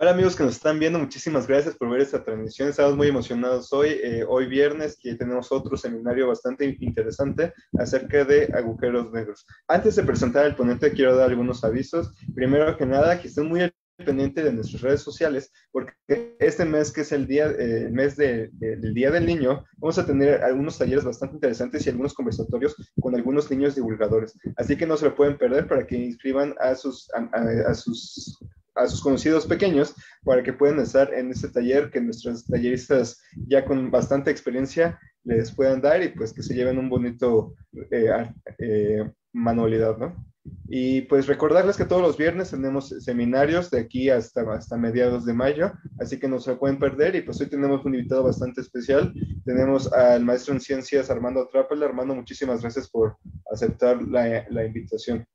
Hola amigos que nos están viendo, muchísimas gracias por ver esta transmisión. Estamos muy emocionados hoy, eh, hoy viernes, que tenemos otro seminario bastante interesante acerca de agujeros negros. Antes de presentar al ponente, quiero dar algunos avisos. Primero que nada, que estén muy pendientes de nuestras redes sociales, porque este mes, que es el día, eh, el mes del Día del Niño, vamos a tener algunos talleres bastante interesantes y algunos conversatorios con algunos niños divulgadores. Así que no se lo pueden perder para que inscriban a sus, a sus a sus conocidos pequeños para que puedan estar en este taller que nuestros talleristas ya con bastante experiencia les puedan dar y pues que se lleven un bonito eh, eh, manualidad, ¿no? Y pues recordarles que todos los viernes tenemos seminarios de aquí hasta, hasta mediados de mayo, así que no se pueden perder. Y pues hoy tenemos un invitado bastante especial. Tenemos al maestro en ciencias Armando Trappel. Armando, muchísimas gracias por aceptar la, la invitación.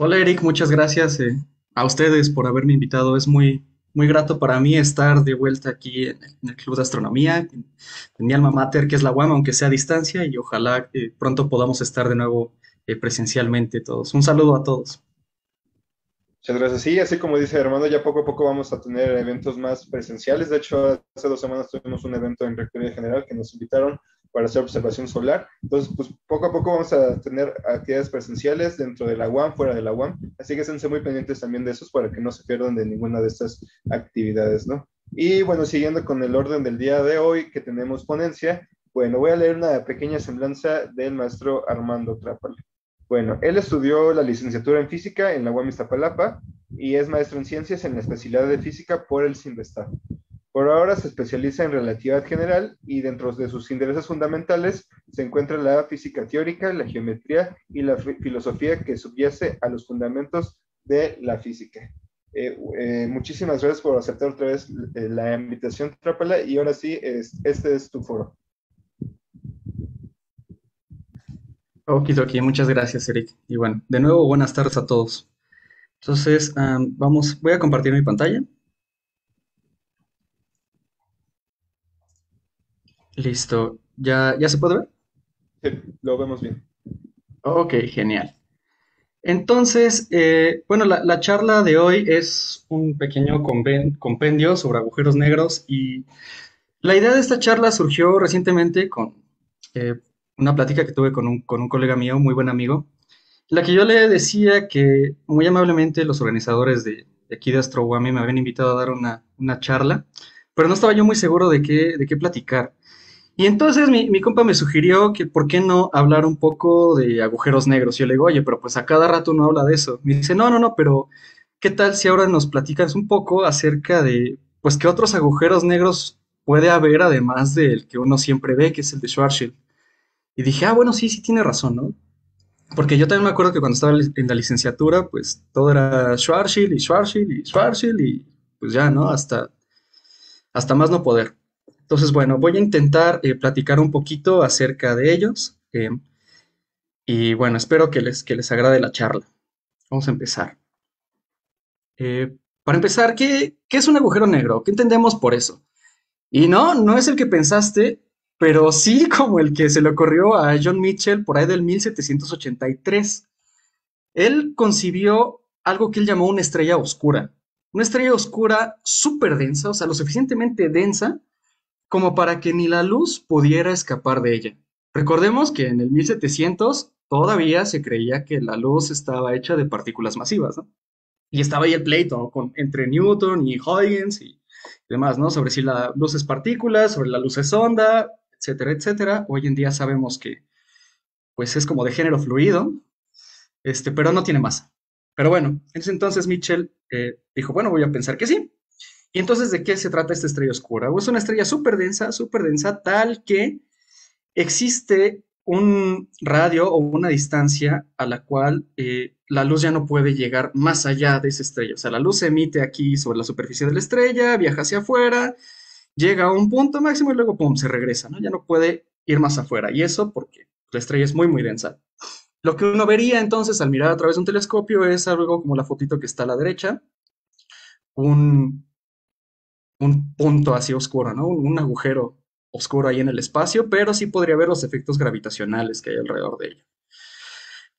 Hola Eric, muchas gracias eh, a ustedes por haberme invitado. Es muy, muy grato para mí estar de vuelta aquí en, el Club de Astronomía, en, mi alma mater, que es la UAM, aunque sea a distancia, y ojalá eh, pronto podamos estar de nuevo eh, presencialmente todos. Un saludo a todos. Muchas gracias. Sí, así como dice Armando, ya poco a poco vamos a tener eventos más presenciales. De hecho, hace dos semanas tuvimos un evento en Rectoría General que nos invitaron para hacer observación solar. Entonces, pues poco a poco vamos a tener actividades presenciales dentro de la UAM, fuera de la UAM. Así que estén muy pendientes también de esos para que no se pierdan de ninguna de estas actividades, ¿no? Y bueno, siguiendo con el orden del día de hoy que tenemos ponencia, bueno, voy a leer una pequeña semblanza del maestro Armando Trápale. Bueno, él estudió la licenciatura en física en la UAM Iztapalapa y es maestro en ciencias en la especialidad de física por el CINVESTAF. Por ahora se especializa en relatividad general y dentro de sus intereses fundamentales se encuentra la física teórica, la geometría y la filosofía que subyace a los fundamentos de la física. Eh, eh, muchísimas gracias por aceptar otra vez eh, la invitación, Trápala, y ahora sí, este es tu foro. Okidoki, muchas gracias, Eric. Y bueno, de nuevo, buenas tardes a todos. Entonces, vamos, voy a compartir mi pantalla. Listo. ¿Ya, ya se puede ver? Sí, lo vemos bien. Ok, genial. Entonces, eh, bueno, la, charla de hoy es un pequeño compendio sobre agujeros negros y la idea de esta charla surgió recientemente con eh, una plática que tuve con un, colega mío, muy buen amigo, la que yo le decía que muy amablemente los organizadores de, aquí de Astrowami me habían invitado a dar una, una, charla, pero no estaba yo muy seguro de qué, de qué platicar. Y entonces mi, compa me sugirió que por qué no hablar un poco de agujeros negros. Y yo le digo, oye, pero pues a cada rato no habla de eso. Me dice, no, no, no, pero ¿qué tal si ahora nos platicas un poco acerca de, pues, qué otros agujeros negros puede haber además del que uno siempre ve, que es el de Schwarzschild? Y dije, ah, bueno, sí, sí tiene razón, ¿no? Porque yo también me acuerdo que cuando estaba en la licenciatura, pues todo era Schwarzschild y Schwarzschild y Schwarzschild y pues ya, ¿no? Hasta, hasta más no poder. Entonces, bueno, voy a intentar eh, platicar un poquito acerca de ellos. Eh, y bueno, espero que les, que les agrade la charla. Vamos a empezar. Eh, para empezar, ¿qué, ¿qué, es un agujero negro? ¿Qué entendemos por eso? Y no, no es el que pensaste, pero sí como el que se le ocurrió a John Mitchell por ahí del 1783. Él concibió algo que él llamó una estrella oscura. Una estrella oscura súper densa, o sea, lo suficientemente densa como para que ni la luz pudiera escapar de ella. Recordemos que en el 1700 todavía se creía que la luz estaba hecha de partículas masivas, ¿no? Y estaba ahí el pleito con, entre Newton y Huygens y demás, ¿no? Sobre si la luz es partícula, sobre la luz es onda, etcétera, etcétera. Hoy en día sabemos que, pues, es como de género fluido, este, pero no tiene masa. Pero bueno, en ese entonces Mitchell eh, dijo, bueno, voy a pensar que sí. Y entonces, ¿de qué se trata esta estrella oscura? Es una estrella súper densa, súper densa, tal que existe un radio o una distancia a la cual eh, la luz ya no puede llegar más allá de esa estrella. O sea, la luz se emite aquí sobre la superficie de la estrella, viaja hacia afuera, llega a un punto máximo y luego, ¡pum!, se regresa, ¿no? Ya no puede ir más afuera. Y eso porque la estrella es muy, muy densa. Lo que uno vería entonces al mirar a través de un telescopio es algo como la fotito que está a la derecha, un, un punto así oscuro, ¿no? Un, agujero oscuro ahí en el espacio, pero sí podría ver los efectos gravitacionales que hay alrededor de ello.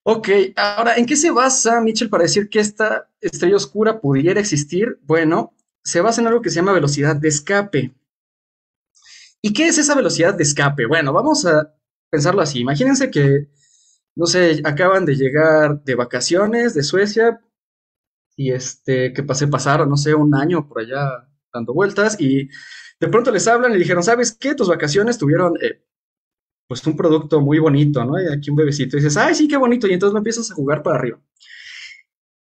Ok, ahora, ¿en qué se basa Mitchell para decir que esta estrella oscura pudiera existir? Bueno, se basa en algo que se llama velocidad de escape. ¿Y qué es esa velocidad de escape? Bueno, vamos a pensarlo así. Imagínense que, no sé, acaban de llegar de vacaciones de Suecia y este, que pasé, pasaron, no sé, un año por allá dando vueltas y de pronto les hablan y dijeron, ¿sabes qué? Tus vacaciones tuvieron, eh, pues, un producto muy bonito, ¿no? Y aquí un bebecito y dices, ay, sí, qué bonito. Y entonces lo empiezas a jugar para arriba.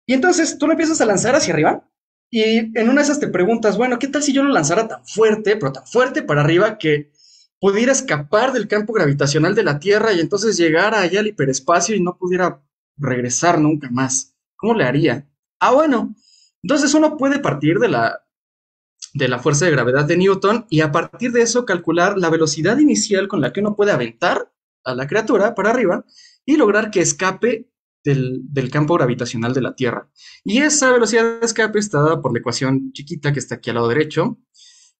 Y entonces tú lo empiezas a lanzar hacia arriba y en una de esas te preguntas, bueno, ¿qué tal si yo lo lanzara tan fuerte, pero tan fuerte para arriba que pudiera escapar del campo gravitacional de la Tierra y entonces llegar allá al hiperespacio y no pudiera regresar nunca más? ¿Cómo le haría? Ah, bueno, entonces uno puede partir de la, de la fuerza de gravedad de Newton y a partir de eso calcular la velocidad inicial con la que uno puede aventar a la criatura para arriba y lograr que escape del, campo gravitacional de la Tierra. Y esa velocidad de escape está dada por la ecuación chiquita que está aquí al lado derecho,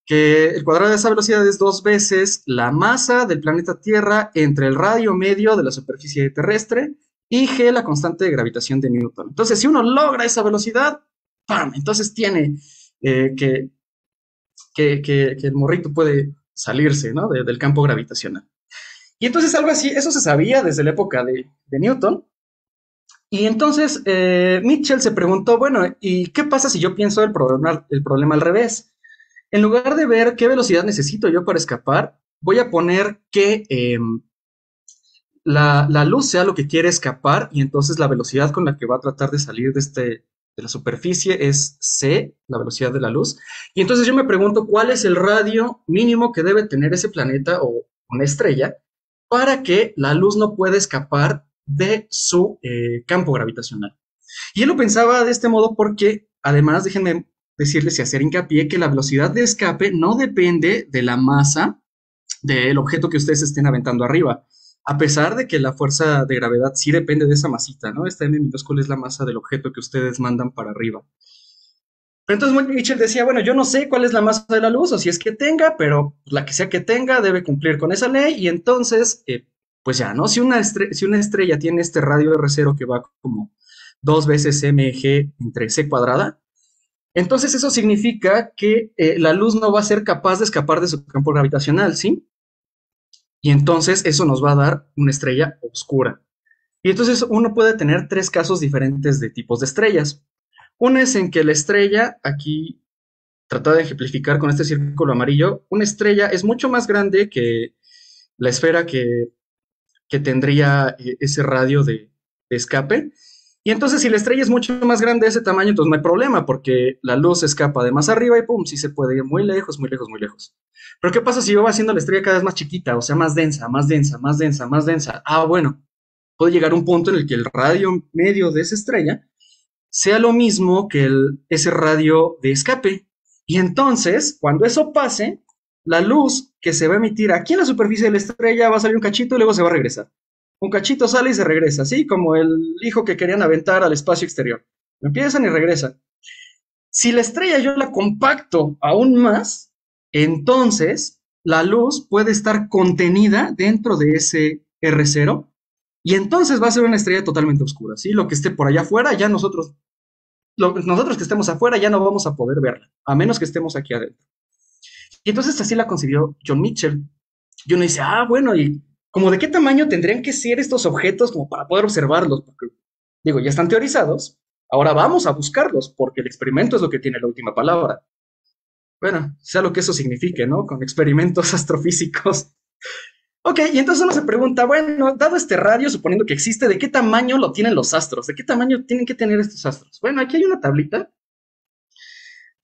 que el cuadrado de esa velocidad es dos veces la masa del planeta Tierra entre el radio medio de la superficie terrestre y G, la constante de gravitación de Newton. Entonces, si uno logra esa velocidad, ¡pam! Entonces tiene eh, que, que, el morrito puede salirse ¿no? del campo gravitacional. Y entonces algo así, eso se sabía desde la época de, Newton, y entonces eh, Mitchell se preguntó, bueno, ¿y qué pasa si yo pienso el problema, al revés? En lugar de ver qué velocidad necesito yo para escapar, voy a poner que em, la, luz sea lo que quiere escapar y entonces la velocidad con la que va a tratar de salir de, este, de la superficie es c, la velocidad de la luz. Y entonces yo me pregunto cuál es el radio mínimo que debe tener ese planeta o una estrella para que la luz no pueda escapar de su eh, campo gravitacional. Y él lo pensaba de este modo porque, además, déjenme decirles y hacer hincapié que la velocidad de escape no depende de la masa del objeto que ustedes estén aventando arriba, a pesar de que la fuerza de gravedad sí depende de esa masita, ¿no? Esta m minúscula es la masa del objeto que ustedes mandan para arriba. Entonces Mitchell decía, bueno, yo no sé cuál es la masa de la luz o si es que tenga, pero la que sea que tenga debe cumplir con esa ley y entonces eh, pues ya, ¿no? Si una, si una estrella tiene este radio R0 que va como dos veces mg entre c cuadrada, entonces eso significa que eh, la luz no va a ser capaz de escapar de su campo gravitacional, ¿sí? Y entonces eso nos va a dar una estrella oscura. Y entonces uno puede tener tres casos diferentes de tipos de estrellas. Uno es en que la estrella, aquí tratada de ejemplificar con este círculo amarillo, una estrella es mucho más grande que la esfera que que tendría eh, ese radio de, escape. Y entonces si la estrella es mucho más grande de ese tamaño, entonces no hay problema, porque la luz escapa de más arriba y pum, sí se puede ir muy lejos, muy lejos, muy lejos. Pero ¿qué pasa si yo voy haciendo la estrella cada vez más chiquita, o sea, más densa, más densa, más densa, más densa? Ah, bueno, puede llegar a un punto en el que el radio medio de esa estrella sea lo mismo que ese radio de escape. Y entonces, cuando eso pase, la luz que se va a emitir aquí en la superficie de la estrella va a salir un cachito y luego se va a regresar. Un cachito sale y se regresa, así como el hijo que querían aventar al espacio exterior. Empiezan y regresan. Si la estrella yo la compacto aún más, entonces la luz puede estar contenida dentro de ese R0 y entonces va a ser una estrella totalmente oscura, ¿sí? Lo que esté por allá afuera, ya nosotros, nosotros que estemos afuera ya no vamos a poder verla, a menos que estemos aquí adentro. Y entonces así la concibió John Mitchell. Y uno dice, ah, bueno, ¿y como de qué tamaño tendrían que ser estos objetos como para poder observarlos? Porque, digo, ya están teorizados, ahora vamos a buscarlos, porque el experimento es lo que tiene la última palabra. Bueno, sea lo que eso signifique, ¿no? Con experimentos astrofísicos. Ok, y entonces uno se pregunta, bueno, dado este radio, suponiendo que existe, ¿de qué tamaño lo tienen los astros? ¿De qué tamaño tienen que tener estos astros? Bueno, aquí hay una tablita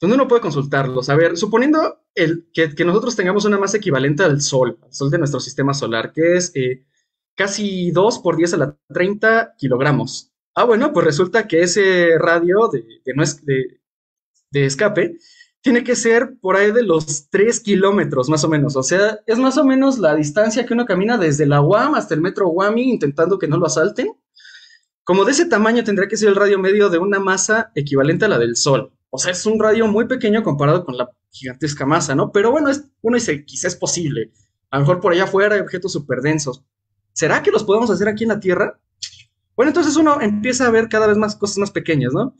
donde uno puede consultarlos. A ver, suponiendo el, que, nosotros tengamos una masa equivalente al Sol, al Sol de nuestro sistema solar, que es eh, casi 2 por 10 a la 30 kilogramos. Ah, bueno, pues resulta que ese radio de, de, de, escape tiene que ser por ahí de los 3 kilómetros, más o menos. O sea, es más o menos la distancia que uno camina desde la UAM hasta el metro Wami intentando que no lo asalten. Como de ese tamaño tendría que ser el radio medio de una masa equivalente a la del Sol. O sea, es un radio muy pequeño comparado con la gigantesca masa, ¿no? Pero bueno, es, uno dice, quizá es posible. A lo mejor por allá afuera hay objetos súper densos. ¿Será que los podemos hacer aquí en la Tierra? Bueno, entonces uno empieza a ver cada vez más cosas más pequeñas, ¿no?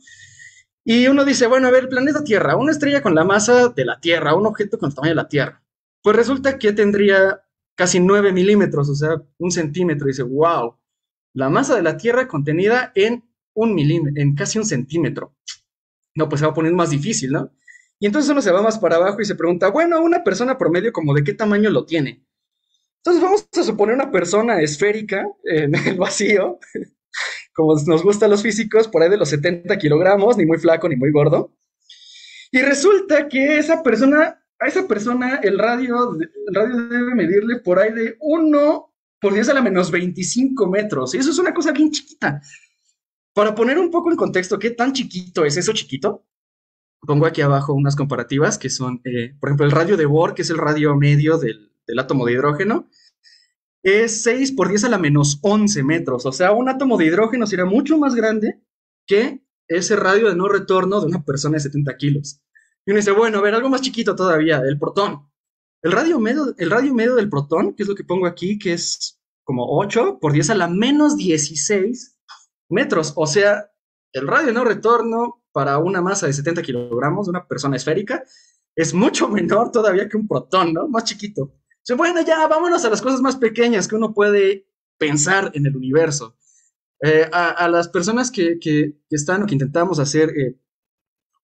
Y uno dice, bueno, a ver, planeta Tierra, una estrella con la masa de la Tierra, un objeto con el tamaño de la Tierra. Pues resulta que tendría casi 9 milímetros, o sea, un centímetro. Y dice, wow, la masa de la Tierra contenida en un milímetro, en casi un centímetro. No, pues se va a poner más difícil, ¿no? Y entonces uno se va más para abajo y se pregunta, bueno, una persona promedio, como de qué tamaño lo tiene? Entonces vamos a suponer una persona esférica en el vacío, como nos gustan los físicos, por ahí de los 70 kilogramos, ni muy flaco ni muy gordo. Y resulta que esa persona, a esa persona el radio, el radio debe medirle por ahí de 1 por 10 a la menos 25 metros. Y eso es una cosa bien chiquita. Para poner un poco en contexto, ¿qué tan chiquito es eso chiquito? Pongo aquí abajo unas comparativas que son, eh, por ejemplo, el radio de Bohr, que es el radio medio del, del átomo de hidrógeno, es 6 por 10 a la menos 11 metros. O sea, un átomo de hidrógeno sería mucho más grande que ese radio de no retorno de una persona de 70 kilos. Y uno dice, bueno, a ver, algo más chiquito todavía, el protón. El radio medio, el radio medio del protón, que es lo que pongo aquí, que es como 8 por 10 a la menos 16 metros. O sea, el radio no retorno para una masa de 70 kilogramos de una persona esférica es mucho menor todavía que un protón, ¿no? Más chiquito bueno, ya vámonos a las cosas más pequeñas que uno puede pensar en el universo. Eh, a, las personas que, están o que intentamos hacer eh,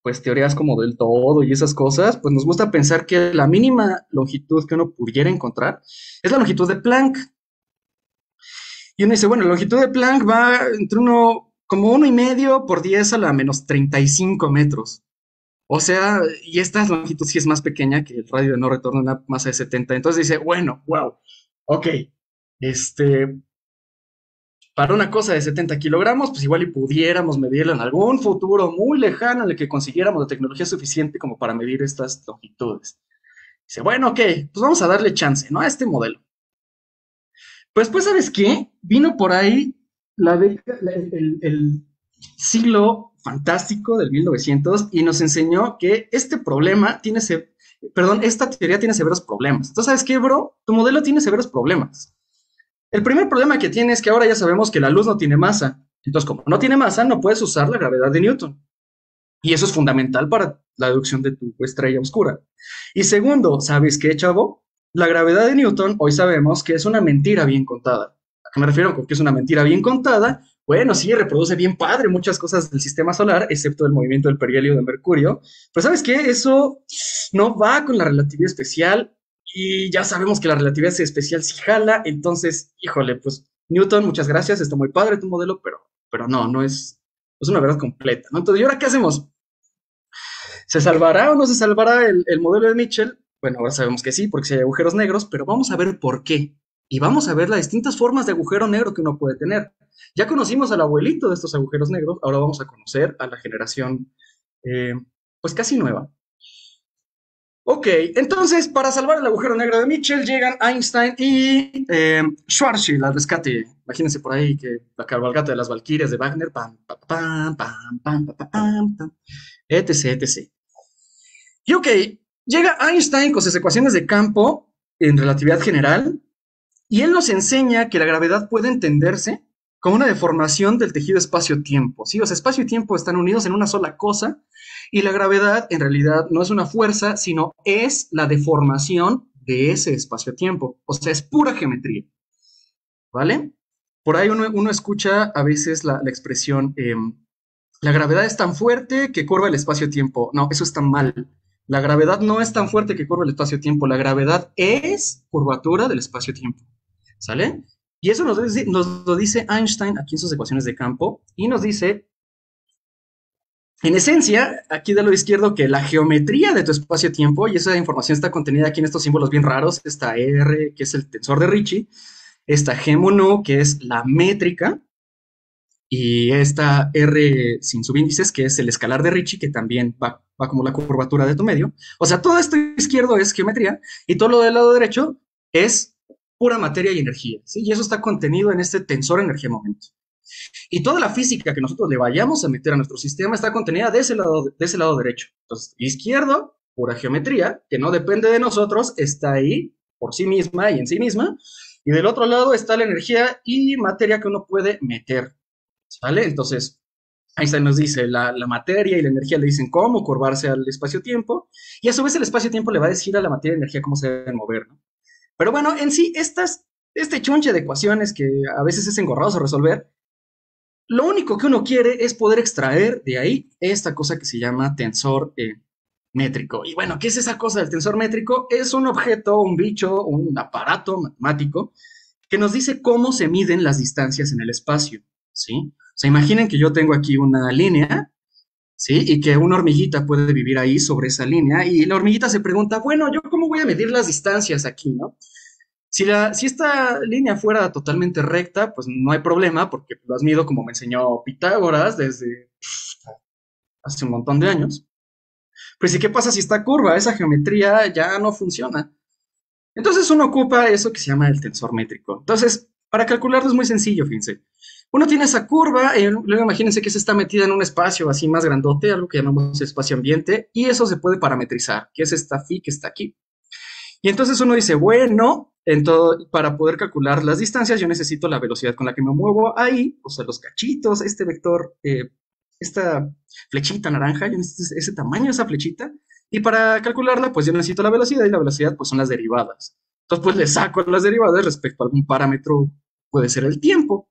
pues teorías como del todo y esas cosas, pues nos gusta pensar que la mínima longitud que uno pudiera encontrar es la longitud de Planck. Y uno dice, bueno, la longitud de Planck va entre uno, como uno y medio por 10 a la menos 35 metros. O sea, y esta longitud sí es más pequeña que el radio de no retorno, una masa de 70. Entonces dice, bueno, wow, ok, este, para una cosa de 70 kilogramos, pues igual y pudiéramos medirla en algún futuro muy lejano en el que consiguiéramos la tecnología suficiente como para medir estas longitudes. Dice, bueno, ok, pues vamos a darle chance, ¿no? A este modelo. Pues, pues, ¿sabes qué? Vino por ahí el, siglo fantástico del 1900 y nos enseñó que este problema tiene, perdón, esta teoría tiene severos problemas. Entonces, ¿sabes qué, bro? Tu modelo tiene severos problemas. El primer problema que tiene es que ahora ya sabemos que la luz no tiene masa. Entonces, como no tiene masa, no puedes usar la gravedad de Newton. Y eso es fundamental para la deducción de tu estrella oscura. Y segundo, ¿sabes qué, chavo? La gravedad de Newton hoy sabemos que es una mentira bien contada. ¿A qué me refiero con que es una mentira bien contada? Bueno, sí, reproduce bien padre muchas cosas del sistema solar, excepto el movimiento del perihelio de Mercurio. Pero ¿sabes qué? Eso no va con la relatividad especial y ya sabemos que la relatividad especial sí jala. Entonces, híjole, pues Newton, muchas gracias, está muy padre tu modelo, pero, pero no, no es, es una verdad completa. Entonces, ¿y ahora qué hacemos? ¿Se salvará o no se salvará el, el modelo de Mitchell? Bueno, ahora sabemos que sí, porque si hay agujeros negros, pero vamos a ver por qué. Y vamos a ver las distintas formas de agujero negro que uno puede tener. Ya conocimos al abuelito de estos agujeros negros, ahora vamos a conocer a la generación, eh, pues casi nueva. Ok, entonces para salvar el agujero negro de Mitchell llegan Einstein y eh, Schwarzschild al rescate. Imagínense por ahí que la cabalgata de las Valquirias de Wagner, pam, pam, pam, pam, pam, pam, pam, etc, etc. Y ok, llega Einstein con sus ecuaciones de campo en relatividad general y él nos enseña que la gravedad puede entenderse como una deformación del tejido espacio-tiempo. ¿sí? O sea, espacio y tiempo están unidos en una sola cosa y la gravedad en realidad no es una fuerza, sino es la deformación de ese espacio-tiempo. O sea, es pura geometría. ¿Vale? Por ahí uno, escucha a veces la, expresión, em, la gravedad es tan fuerte que curva el espacio-tiempo. No, eso está mal. La gravedad no es tan fuerte que curva el espacio-tiempo. La gravedad es curvatura del espacio-tiempo. ¿Sale? Y eso nos, lo dice Einstein aquí en sus ecuaciones de campo y nos dice, en esencia, aquí de lo izquierdo, que la geometría de tu espacio-tiempo, y esa información está contenida aquí en estos símbolos bien raros, esta R, que es el tensor de Ricci, esta G mono, que es la métrica, y esta R sin subíndices, que es el escalar de Ricci, que también va, como la curvatura de tu medio. O sea, todo esto izquierdo es geometría, y todo lo del lado derecho es pura materia y energía, ¿sí? Y eso está contenido en este tensor energía-momento. Y toda la física que nosotros le vayamos a meter a nuestro sistema está contenida de ese lado, de ese lado derecho. Entonces, izquierdo, pura geometría, que no depende de nosotros, está ahí por sí misma y en sí misma. Y del otro lado está la energía y materia que uno puede meter. ¿Sale? Entonces, Einstein nos dice, la, la, materia y la energía le dicen cómo curvarse al espacio-tiempo, y a su vez el espacio-tiempo le va a decir a la materia y energía cómo se deben mover. Pero bueno, en sí, estas, este chunche de ecuaciones que a veces es engorroso resolver, lo único que uno quiere es poder extraer de ahí esta cosa que se llama tensor eh, métrico. Y bueno, ¿qué es esa cosa del tensor métrico? Es un objeto, un bicho, un aparato matemático que nos dice cómo se miden las distancias en el espacio, ¿sí? O sea, imaginen que yo tengo aquí una línea, ¿sí? Y que una hormiguita puede vivir ahí sobre esa línea y la hormiguita se pregunta, bueno, ¿yo cómo voy a medir las distancias aquí, no? Si, la, si esta línea fuera totalmente recta, pues no hay problema porque las mido como me enseñó Pitágoras desde hace un montón de años. Pues ¿y qué pasa si esta curva, esa geometría ya no funciona? Entonces uno ocupa eso que se llama el tensor métrico. Entonces, para calcularlo es muy sencillo, fíjense. Uno tiene esa curva, y luego imagínense que se está metida en un espacio así más grandote, algo que llamamos espacio ambiente, y eso se puede parametrizar, que es esta phi que está aquí. Y entonces uno dice, bueno, en todo, para poder calcular las distancias yo necesito la velocidad con la que me muevo ahí, o sea, los cachitos, este vector, eh, esta flechita naranja, yo necesito ese tamaño, esa flechita, y para calcularla, pues yo necesito la velocidad, y la velocidad, pues son las derivadas. Entonces, pues le saco las derivadas respecto a algún parámetro, puede ser el tiempo.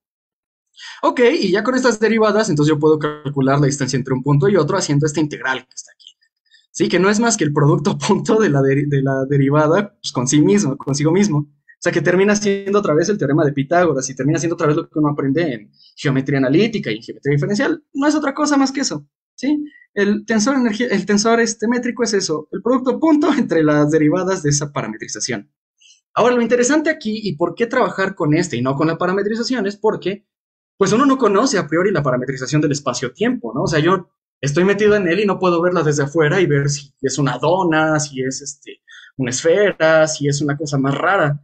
Ok, y ya con estas derivadas, entonces yo puedo calcular la distancia entre un punto y otro haciendo esta integral que está aquí. Sí, que no es más que el producto punto de la, de la derivada pues, con sí mismo, consigo mismo. O sea, que termina siendo otra vez el teorema de Pitágoras y termina siendo otra vez lo que uno aprende en geometría analítica y en geometría diferencial. No es otra cosa más que eso. ¿sí? El tensor, el tensor este métrico es eso, el producto punto entre las derivadas de esa parametrización. Ahora, lo interesante aquí y por qué trabajar con este y no con la parametrización es porque pues uno no conoce a priori la parametrización del espacio-tiempo, ¿no? O sea, yo estoy metido en él y no puedo verla desde afuera y ver si es una dona, si es este, una esfera, si es una cosa más rara.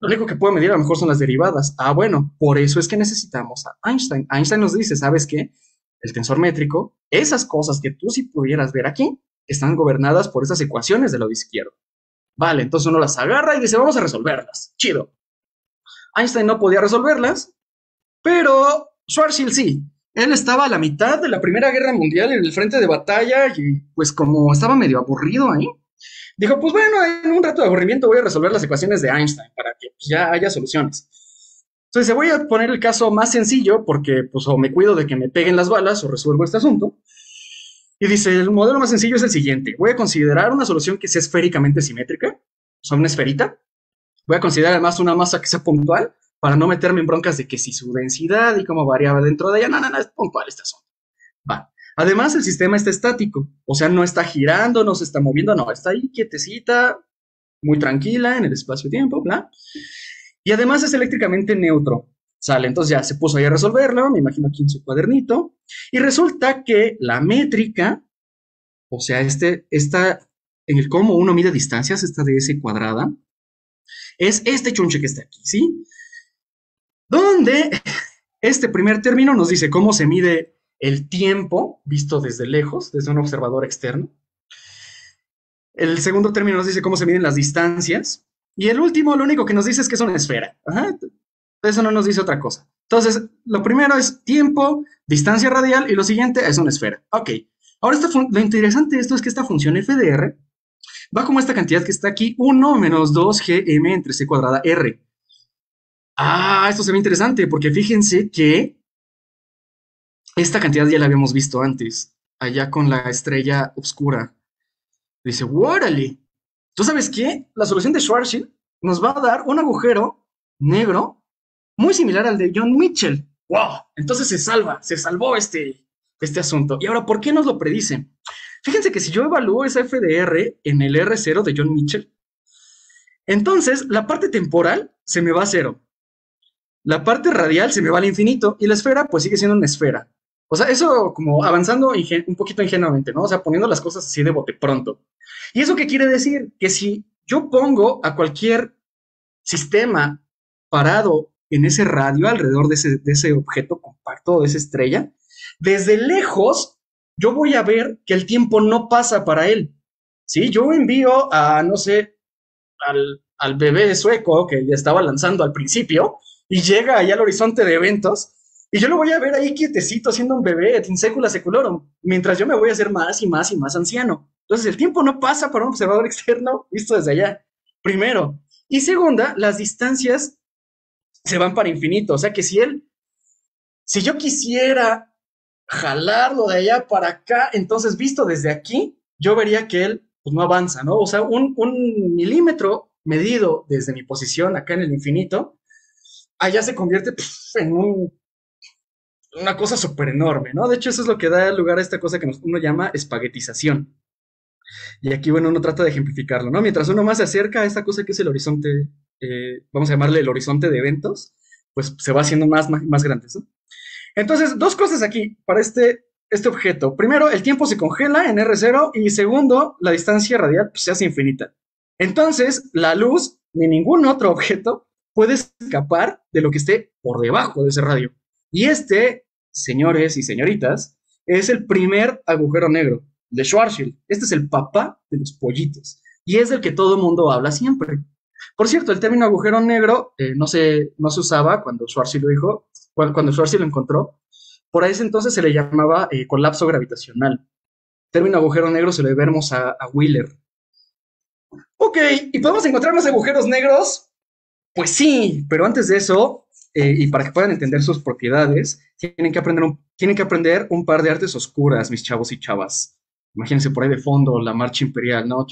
Lo único que puedo medir a lo mejor son las derivadas. Ah, bueno, por eso es que necesitamos a Einstein. Einstein nos dice, ¿sabes qué? El tensor métrico, esas cosas que tú sí pudieras ver aquí, están gobernadas por esas ecuaciones del lado izquierdo. Vale, entonces uno las agarra y dice, vamos a resolverlas. Chido. Einstein no podía resolverlas, pero Schwarzschild sí. Él estaba a la mitad de la Primera Guerra Mundial en el frente de batalla y pues como estaba medio aburrido ahí, dijo, pues bueno, en un rato de aburrimiento voy a resolver las ecuaciones de Einstein para que pues, ya haya soluciones. Entonces voy a poner el caso más sencillo porque pues o me cuido de que me peguen las balas o resuelvo este asunto. Y dice, el modelo más sencillo es el siguiente. Voy a considerar una solución que sea esféricamente simétrica, o sea, una esferita. Voy a considerar además una masa que sea puntual para no meterme en broncas de que si su densidad y cómo variaba dentro de ella, no, no, no, es puntual esta zona. Va. Además, el sistema está estático, o sea, no está girando, no se está moviendo, no, está ahí quietecita, muy tranquila en el espacio-tiempo, bla. Y además es eléctricamente neutro. Sale, entonces ya se puso ahí a resolverlo, me imagino aquí en su cuadernito, y resulta que la métrica, o sea, este, esta, en el cómo uno mide distancias, esta de S cuadrada, es este chunche que está aquí, ¿sí? Donde este primer término nos dice cómo se mide el tiempo visto desde lejos, desde un observador externo. El segundo término nos dice cómo se miden las distancias. Y el último, lo único que nos dice es que es una esfera. Eso no nos dice otra cosa. Entonces, lo primero es tiempo, distancia radial y lo siguiente es una esfera. Ok. Ahora, lo interesante de esto es que esta función FDR va como esta cantidad que está aquí, 1 menos 2 gm entre c cuadrada r. Ah, esto se ve interesante porque fíjense que esta cantidad ya la habíamos visto antes, allá con la estrella oscura. Dice, ¡órale! ¿Tú sabes qué? La solución de Schwarzschild nos va a dar un agujero negro muy similar al de John Mitchell. ¡Wow! Entonces se salva, se salvó este, este asunto. Y ahora, ¿por qué nos lo predicen? Fíjense que si yo evalúo esa FDR en el R0 de John Mitchell, entonces la parte temporal se me va a cero. La parte radial se me va al infinito y la esfera pues sigue siendo una esfera. O sea, eso como avanzando un poquito ingenuamente, ¿no? O sea, poniendo las cosas así de bote pronto. ¿Y eso qué quiere decir? Que si yo pongo a cualquier sistema parado en ese radio alrededor de ese, de ese objeto compacto, de esa estrella, desde lejos yo voy a ver que el tiempo no pasa para él. ¿Sí? Yo envío a, no sé, al, al bebé sueco que ya estaba lanzando al principio, y llega allá al horizonte de eventos Y yo lo voy a ver ahí quietecito, haciendo un bebé, in secula seculorum, mientras yo me voy a hacer más y más y más anciano. Entonces, el tiempo no pasa para un observador externo visto desde allá. Primero. Y segunda, las distancias se van para infinito. O sea que si él, si yo quisiera jalarlo de allá para acá, entonces visto desde aquí, yo vería que él pues, no avanza, ¿no? O sea, un, milímetro medido desde mi posición acá en el infinito, allá se convierte en una cosa súper enorme, ¿no? De hecho, eso es lo que da lugar a esta cosa que uno llama espaguetización. Y aquí, bueno, uno trata de ejemplificarlo, ¿no? Mientras uno más se acerca a esta cosa que es el horizonte, eh, vamos a llamarle el horizonte de eventos, pues se va haciendo más, más, grande. Entonces, dos cosas aquí para este, este objeto. Primero, el tiempo se congela en R0 y segundo, la distancia radial pues, se hace infinita. Entonces, la luz ni ningún otro objeto puede escapar de lo que esté por debajo de ese radio. Y este, señores y señoritas, es el primer agujero negro de Schwarzschild. Este es el papá de los pollitos y es del que todo el mundo habla siempre. Por cierto, el término agujero negro eh, no, se, no se usaba cuando Schwarzschild lo dijo, cuando, Schwarzschild lo encontró. Por ahí entonces se le llamaba eh, colapso gravitacional. El término agujero negro se lo debemos a, a Wheeler. Ok, ¿y podemos encontrar más agujeros negros? Pues sí, pero antes de eso, eh, y para que puedan entender sus propiedades, tienen que, aprender un, tienen que aprender un par de artes oscuras, mis chavos y chavas. Imagínense por ahí de fondo la marcha imperial, ¿no?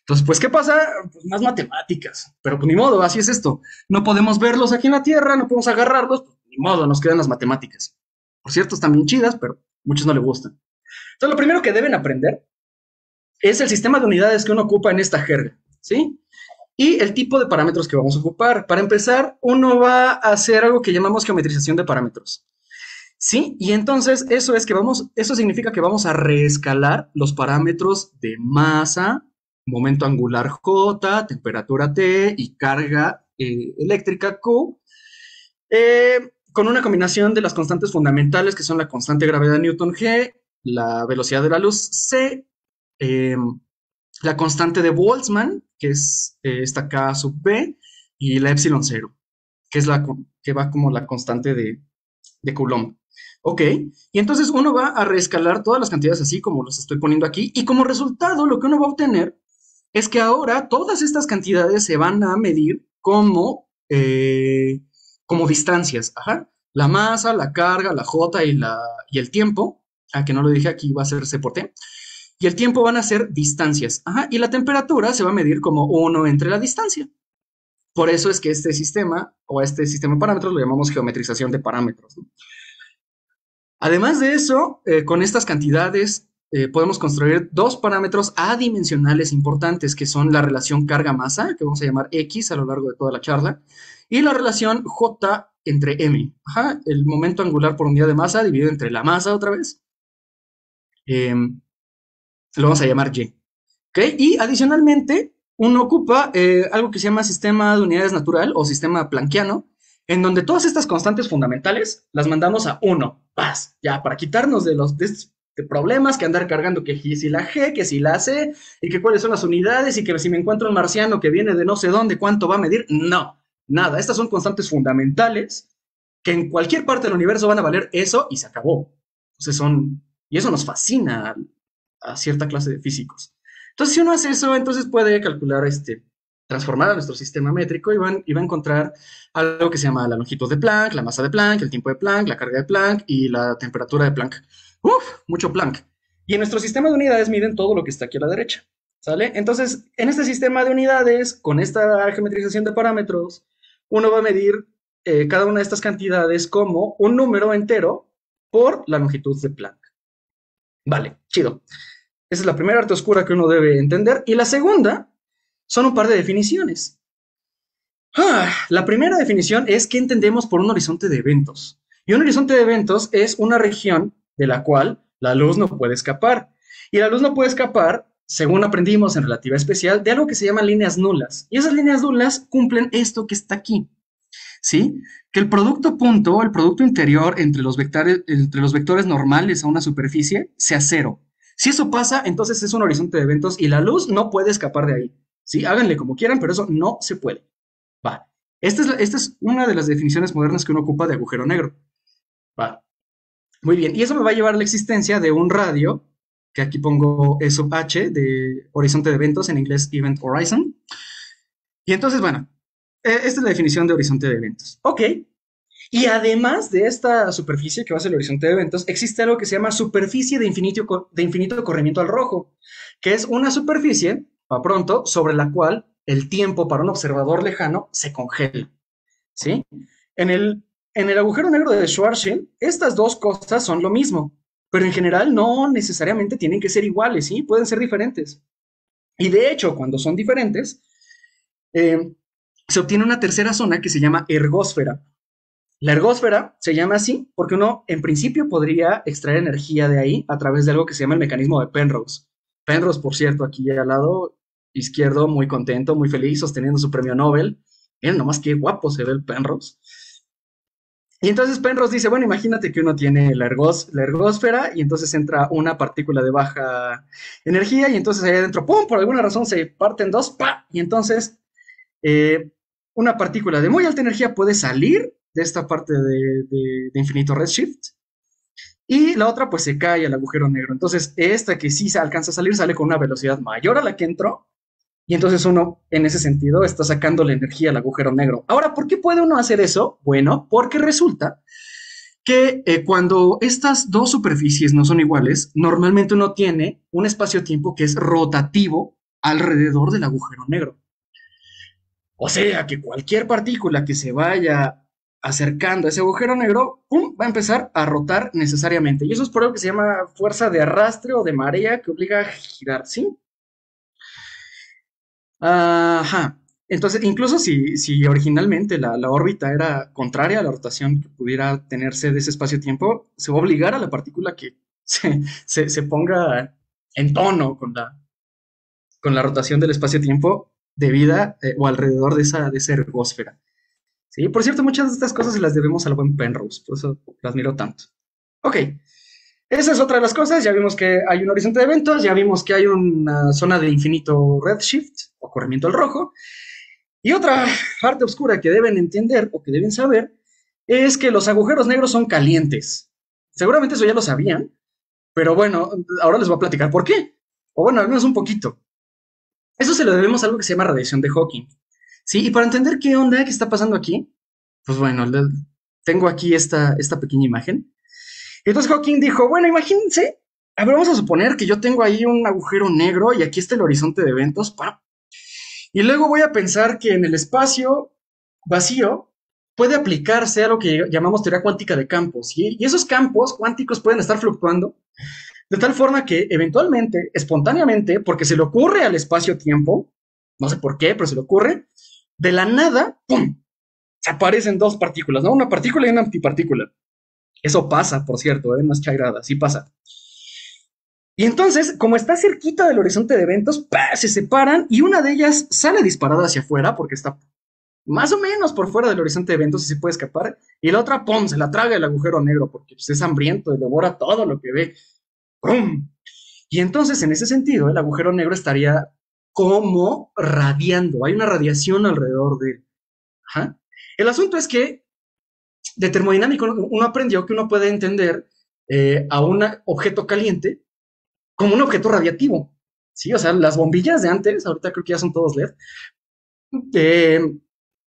Entonces, pues, ¿qué pasa? Pues más matemáticas. Pero pues ni modo, así es esto. No podemos verlos aquí en la Tierra, no podemos agarrarlos, pues, ni modo, nos quedan las matemáticas. Por cierto, están bien chidas, pero muchos no les gustan. Entonces, lo primero que deben aprender es el sistema de unidades que uno ocupa en esta jerga, ¿sí? Y el tipo de parámetros que vamos a ocupar. Para empezar, uno va a hacer algo que llamamos geometrización de parámetros. ¿Sí? Y entonces eso es que vamos, eso significa que vamos a reescalar los parámetros de masa, momento angular J, temperatura T y carga eh, eléctrica Q, eh, con una combinación de las constantes fundamentales que son la constante de gravedad de Newton G, la velocidad de la luz C, em, la constante de Boltzmann, que es eh, esta K sub B, y la epsilon cero, que es la que va como la constante de, de Coulomb. Ok, y entonces uno va a reescalar todas las cantidades así como los estoy poniendo aquí, y como resultado lo que uno va a obtener es que ahora todas estas cantidades se van a medir como, eh, como distancias. Ajá. La masa, la carga, la J y, la, y el tiempo, a que no lo dije aquí, va a ser C por T, y el tiempo van a ser distancias. Ajá. Y la temperatura se va a medir como uno entre la distancia. Por eso es que este sistema, o este sistema de parámetros, lo llamamos geometrización de parámetros. Además de eso, eh, con estas cantidades eh, podemos construir dos parámetros adimensionales importantes, que son la relación carga-masa, que vamos a llamar X a lo largo de toda la charla, y la relación J entre M, el momento angular por unidad de masa dividido entre la masa otra vez. Em, lo vamos a llamar Y. Y adicionalmente, uno ocupa eh, algo que se llama sistema de unidades natural o sistema planquiano, en donde todas estas constantes fundamentales las mandamos a 1, paz, ya, para quitarnos de los de problemas que andar cargando que si la G, que si la C, y que cuáles son las unidades, y que si me encuentro un marciano que viene de no sé dónde, cuánto va a medir. No, nada. Estas son constantes fundamentales que en cualquier parte del universo van a valer eso y se acabó. Entonces son, y eso nos fascina a, cierta clase de físicos. Entonces, si uno hace eso, entonces puede calcular este, transformar a nuestro sistema métrico y, va a encontrar algo que se llama la longitud de Planck, la masa de Planck, el tiempo de Planck, la carga de Planck y la temperatura de Planck. Uf, mucho Planck. Y en nuestro sistema de unidades miden todo lo que está aquí a la derecha. ¿Sale? Entonces, en este sistema de unidades, con esta geometrización de parámetros, uno va a medir eh, cada una de estas cantidades como un número entero por la longitud de Planck. Vale, chido. Esa es la primera arte oscura que uno debe entender. Y la segunda son un par de definiciones. Ah, la primera definición es qué entendemos por un horizonte de eventos. Y un horizonte de eventos es una región de la cual la luz no puede escapar. Y la luz no puede escapar, según aprendimos en relativa especial, de algo que se llaman líneas nulas. Y esas líneas nulas cumplen esto que está aquí. ¿Sí? Que el producto punto, el producto interior entre los, vectores, entre los vectores normales a una superficie, sea cero. Si eso pasa, entonces es un horizonte de eventos y la luz no puede escapar de ahí. ¿sí? Háganle como quieran, pero eso no se puede. Va. Esta es, esta es una de las definiciones modernas que uno ocupa de agujero negro. Va. Muy bien, y eso me va a llevar a la existencia de un radio, que aquí pongo E sub H, de horizonte de eventos, en inglés Event Horizon. Y entonces, bueno, esta es la definición de horizonte de eventos. Ok. Y además de esta superficie que va a ser el horizonte de eventos, existe algo que se llama superficie de infinito, de infinito corrimiento al rojo, que es una superficie, a pronto, sobre la cual el tiempo para un observador lejano se congela. ¿Sí? En el, en el agujero negro de Schwarzschild, estas dos cosas son lo mismo, pero en general no necesariamente tienen que ser iguales, ¿sí? Pueden ser diferentes. Y de hecho, cuando son diferentes, eh, se obtiene una tercera zona que se llama ergósfera. La ergósfera se llama así porque uno en principio podría extraer energía de ahí a través de algo que se llama el mecanismo de Penrose. Penrose, por cierto, aquí al lado izquierdo, muy contento, muy feliz, sosteniendo su premio Nobel. Miren nomás qué guapo se ve el Penrose. Y entonces Penrose dice, bueno, imagínate que uno tiene la, la ergósfera y entonces entra una partícula de baja energía y entonces ahí adentro, ¡pum!, por alguna razón se parte en dos, ¡pa! Y entonces eh, una partícula de muy alta energía puede salir de esta parte de, infinito redshift y la otra pues se cae al agujero negro. Entonces esta que sí se alcanza a salir sale con una velocidad mayor a la que entró y entonces uno, en ese sentido, está sacando la energía al agujero negro. Ahora, ¿por qué puede uno hacer eso? Bueno, porque resulta que eh, cuando estas dos superficies no son iguales, normalmente uno tiene un espacio-tiempo que es rotativo alrededor del agujero negro. O sea que cualquier partícula que se vaya acercando a ese agujero negro, ¡pum!, va a empezar a rotar necesariamente. Y eso es por algo que se llama fuerza de arrastre o de marea que obliga a girar, ¿sí? Ajá. Entonces, incluso si, si originalmente la, órbita era contraria a la rotación que pudiera tenerse de ese espacio-tiempo, se va a obligar a la partícula que se, ponga en tono con la, con la rotación del espacio-tiempo debida eh, o alrededor de esa, de esa. ¿Sí? Por cierto, muchas de estas cosas se las debemos al buen Penrose, por eso las miro tanto. Ok, esa es otra de las cosas. Ya vimos que hay un horizonte de eventos, ya vimos que hay una zona de infinito redshift o corrimiento al rojo. Y otra parte oscura que deben entender o que deben saber es que los agujeros negros son calientes. Seguramente eso ya lo sabían, pero bueno, ahora les voy a platicar por qué. O bueno, al menos un poquito. Eso se lo debemos a algo que se llama radiación de Hawking. Sí, y para entender qué onda, qué está pasando aquí, pues bueno, tengo aquí esta, esta pequeña imagen. Entonces Hawking dijo, bueno, imagínense, a ver, vamos a suponer que yo tengo ahí un agujero negro y aquí está el horizonte de eventos. Y luego voy a pensar que en el espacio vacío puede aplicarse a lo que llamamos teoría cuántica de campos. Y esos campos cuánticos pueden estar fluctuando de tal forma que eventualmente, espontáneamente, porque se le ocurre al espacio-tiempo, no sé por qué, pero se le ocurre, de la nada, ¡pum! Se aparecen dos partículas, ¿no? Una partícula y una antipartícula. Eso pasa, por cierto, ¿eh? no es chairada, sí pasa. Y entonces, como está cerquita del horizonte de eventos, se separan y una de ellas sale disparada hacia afuera porque está más o menos por fuera del horizonte de eventos y se puede escapar. Y la otra, ¡pum!, se la traga el agujero negro porque pues, es hambriento y devora todo lo que ve. ¡Pum! Y entonces, en ese sentido, el agujero negro estaría como radiando. Hay una radiación alrededor de él. El asunto es que de termodinámico uno aprendió que uno puede entender eh, a un objeto caliente como un objeto radiativo. Sí, o sea, las bombillas de antes, ahorita creo que ya son todos LED, eh,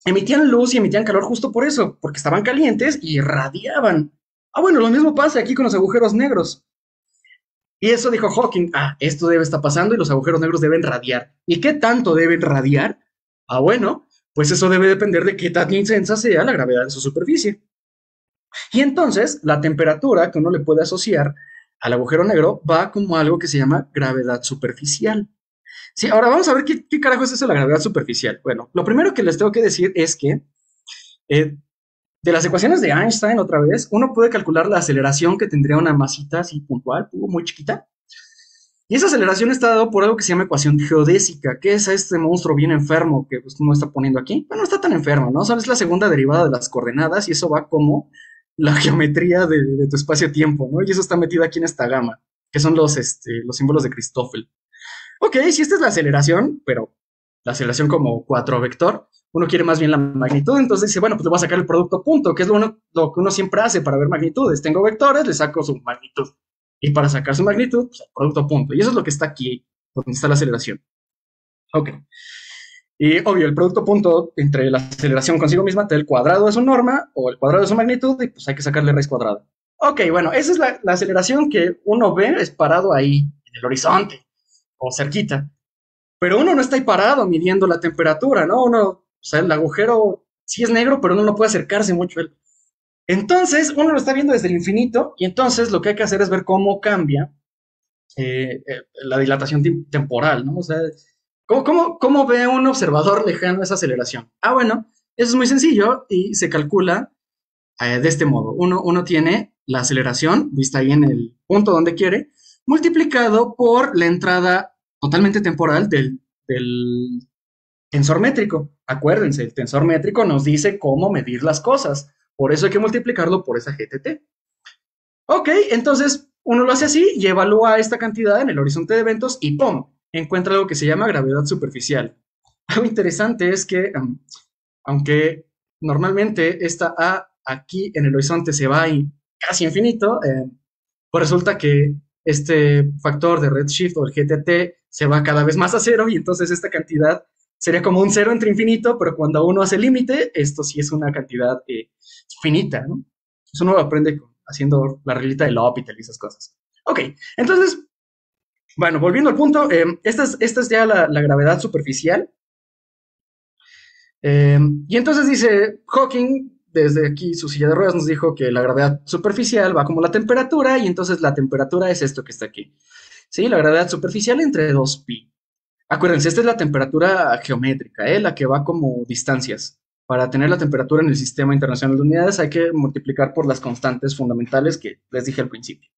emitían luz y emitían calor justo por eso, porque estaban calientes y radiaban. Ah, bueno, lo mismo pasa aquí con los agujeros negros. Y eso dijo Hawking, ah, esto debe estar pasando y los agujeros negros deben radiar. ¿Y qué tanto deben radiar? Ah, bueno, pues eso debe depender de qué tan intensa sea la gravedad de su superficie. Y entonces la temperatura que uno le puede asociar al agujero negro va como algo que se llama gravedad superficial. Sí, ahora vamos a ver qué, carajo es eso la gravedad superficial. Bueno, lo primero que les tengo que decir es que eh, de las ecuaciones de Einstein, otra vez, uno puede calcular la aceleración que tendría una masita así puntual, muy chiquita. Y esa aceleración está dado por algo que se llama ecuación geodésica, que es este monstruo bien enfermo que pues, uno está poniendo aquí. Bueno, no está tan enfermo, ¿no? Sabes la segunda derivada de las coordenadas y eso va como la geometría de, tu espacio-tiempo, ¿no? Y eso está metido aquí en esta gama, que son los, este, los símbolos de Christoffel. Ok, si esta es la aceleración, pero la aceleración como cuatro vector, uno quiere más bien la magnitud, entonces dice, bueno, pues le voy a sacar el producto punto, que es lo, lo que uno siempre hace para ver magnitudes. Tengo vectores, le saco su magnitud. Y para sacar su magnitud, pues el producto punto. Y eso es lo que está aquí, donde está la aceleración. Ok. Y obvio, el producto punto entre la aceleración consigo misma, el cuadrado de su norma o el cuadrado de su magnitud, y pues hay que sacarle raíz cuadrada. Ok, bueno, esa es la, la aceleración que uno ve es parado ahí, en el horizonte, o cerquita. Pero uno no está ahí parado midiendo la temperatura, ¿no? Uno o sea, el agujero sí es negro, pero uno no puede acercarse mucho a él. Entonces, uno lo está viendo desde el infinito y entonces lo que hay que hacer es ver cómo cambia eh, eh, la dilatación temporal, ¿no? O sea, ¿cómo, ve un observador lejano esa aceleración? Ah, bueno, eso es muy sencillo y se calcula eh, de este modo. Uno, uno tiene la aceleración, vista ahí en el punto donde quiere, multiplicado por la entrada totalmente temporal del, tensor métrico. Acuérdense, el tensor métrico nos dice cómo medir las cosas. Por eso hay que multiplicarlo por esa GTT. Ok, entonces uno lo hace así y evalúa esta cantidad en el horizonte de eventos y ¡pum! Encuentra algo que se llama gravedad superficial. Algo interesante es que, aunque normalmente esta A aquí en el horizonte se va casi infinito, eh, pues resulta que este factor de redshift o el GTT se va cada vez más a cero y entonces esta cantidad sería como un cero entre infinito, pero cuando uno hace límite, esto sí es una cantidad eh, finita. Eso uno lo aprende haciendo la reglita de L'Hopital y esas cosas. Ok, entonces, bueno, volviendo al punto, eh, esta, es, esta, es, ya la, gravedad superficial. Eh, y entonces dice Hawking, desde aquí su silla de ruedas nos dijo que la gravedad superficial va como la temperatura, y entonces la temperatura es esto que está aquí. Sí, la gravedad superficial entre 2pi. Acuérdense, esta es la temperatura geométrica, ¿eh? la que va como distancias. Para tener la temperatura en el Sistema Internacional de Unidades hay que multiplicar por las constantes fundamentales que les dije al principio.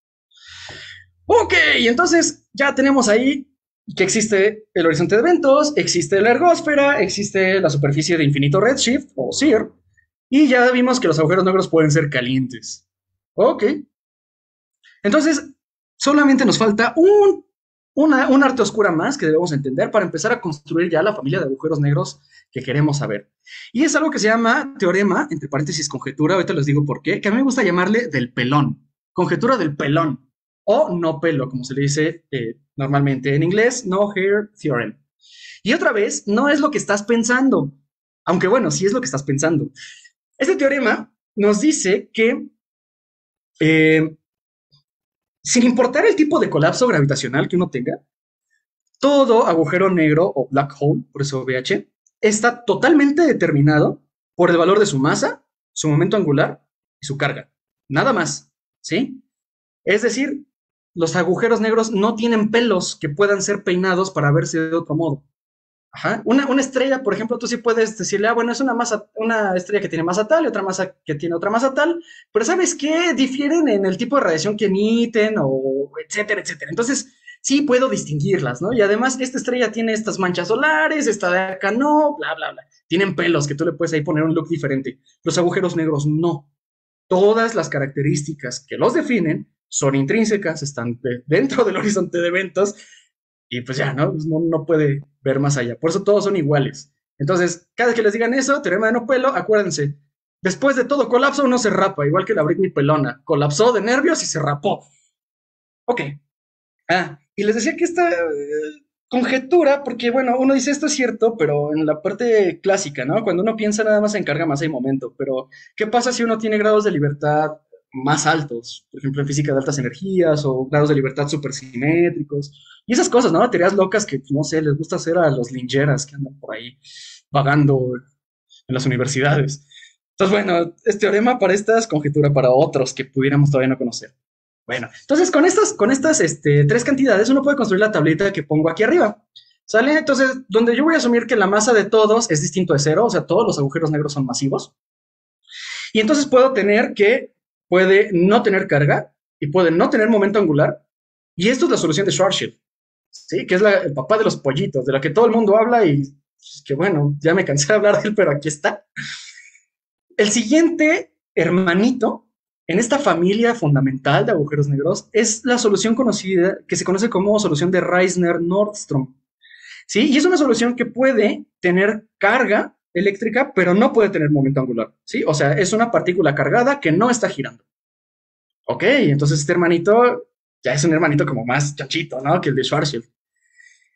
Ok, entonces ya tenemos ahí que existe el horizonte de eventos, existe la ergósfera, existe la superficie de infinito redshift o SEER, y ya vimos que los agujeros negros pueden ser calientes. Ok. Entonces, solamente nos falta un una, arte oscura más que debemos entender para empezar a construir ya la familia de agujeros negros que queremos saber. Y es algo que se llama teorema, entre paréntesis conjetura, ahorita les digo por qué, que a mí me gusta llamarle del pelón, conjetura del pelón, o no pelo, como se le dice eh, normalmente en inglés, no hair theorem. Y otra vez, no es lo que estás pensando, aunque bueno, sí es lo que estás pensando. Este teorema nos dice que eh, sin importar el tipo de colapso gravitacional que uno tenga, todo agujero negro o black hole, por eso VH, está totalmente determinado por el valor de su masa, su momento angular y su carga. Nada más, ¿sí? Es decir, los agujeros negros no tienen pelos que puedan ser peinados para verse de otro modo. Una, una, estrella, por ejemplo, tú sí puedes decirle, ah, bueno, es una masa, una estrella que tiene masa tal y otra masa que tiene otra masa tal, pero ¿sabes qué? Difieren en el tipo de radiación que emiten o etcétera, etcétera. Entonces, sí puedo distinguirlas, ¿no? Y además, esta estrella tiene estas manchas solares, esta de acá no, bla, bla, bla. Tienen pelos que tú le puedes ahí poner un look diferente. Los agujeros negros no. Todas las características que los definen son intrínsecas, están dentro del horizonte de eventos y pues ya, ¿no? Pues no, no puede ver más allá. Por eso todos son iguales. Entonces, cada vez que les digan eso, teorema de no pelo, acuérdense, después de todo colapso uno se rapa, igual que la Britney pelona. Colapsó de nervios y se rapó. Ok. Ah, y les decía que esta eh, conjetura, porque bueno, uno dice esto es cierto, pero en la parte clásica, ¿no? Cuando uno piensa nada más se encarga más hay momento, pero ¿qué pasa si uno tiene grados de libertad más altos, por ejemplo, en física de altas energías o grados de libertad supersimétricos y esas cosas, ¿no? Teorías locas que, no sé, les gusta hacer a los lingeras que andan por ahí vagando en las universidades. Entonces, bueno, es teorema para estas, conjetura para otros que pudiéramos todavía no conocer. Bueno, entonces con estas, con estas este, tres cantidades uno puede construir la tableta que pongo aquí arriba. ¿Sale? Entonces, donde yo voy a asumir que la masa de todos es distinto de cero, o sea, todos los agujeros negros son masivos. Y entonces puedo tener que puede no tener carga y puede no tener momento angular. Y esto es la solución de Schwarzschild, ¿sí? que es el papá de los pollitos, de la que todo el mundo habla y pues, que bueno, ya me cansé de hablar de él, pero aquí está. El siguiente hermanito en esta familia fundamental de agujeros negros es la solución conocida que se conoce como solución de Reisner-Nordstrom. ¿Sí? Y es una solución que puede tener carga eléctrica, pero no puede tener momento angular, ¿sí? O sea, es una partícula cargada que no está girando. Ok, entonces este hermanito ya es un hermanito como más chanchito, ¿no? Que el de Schwarzschild.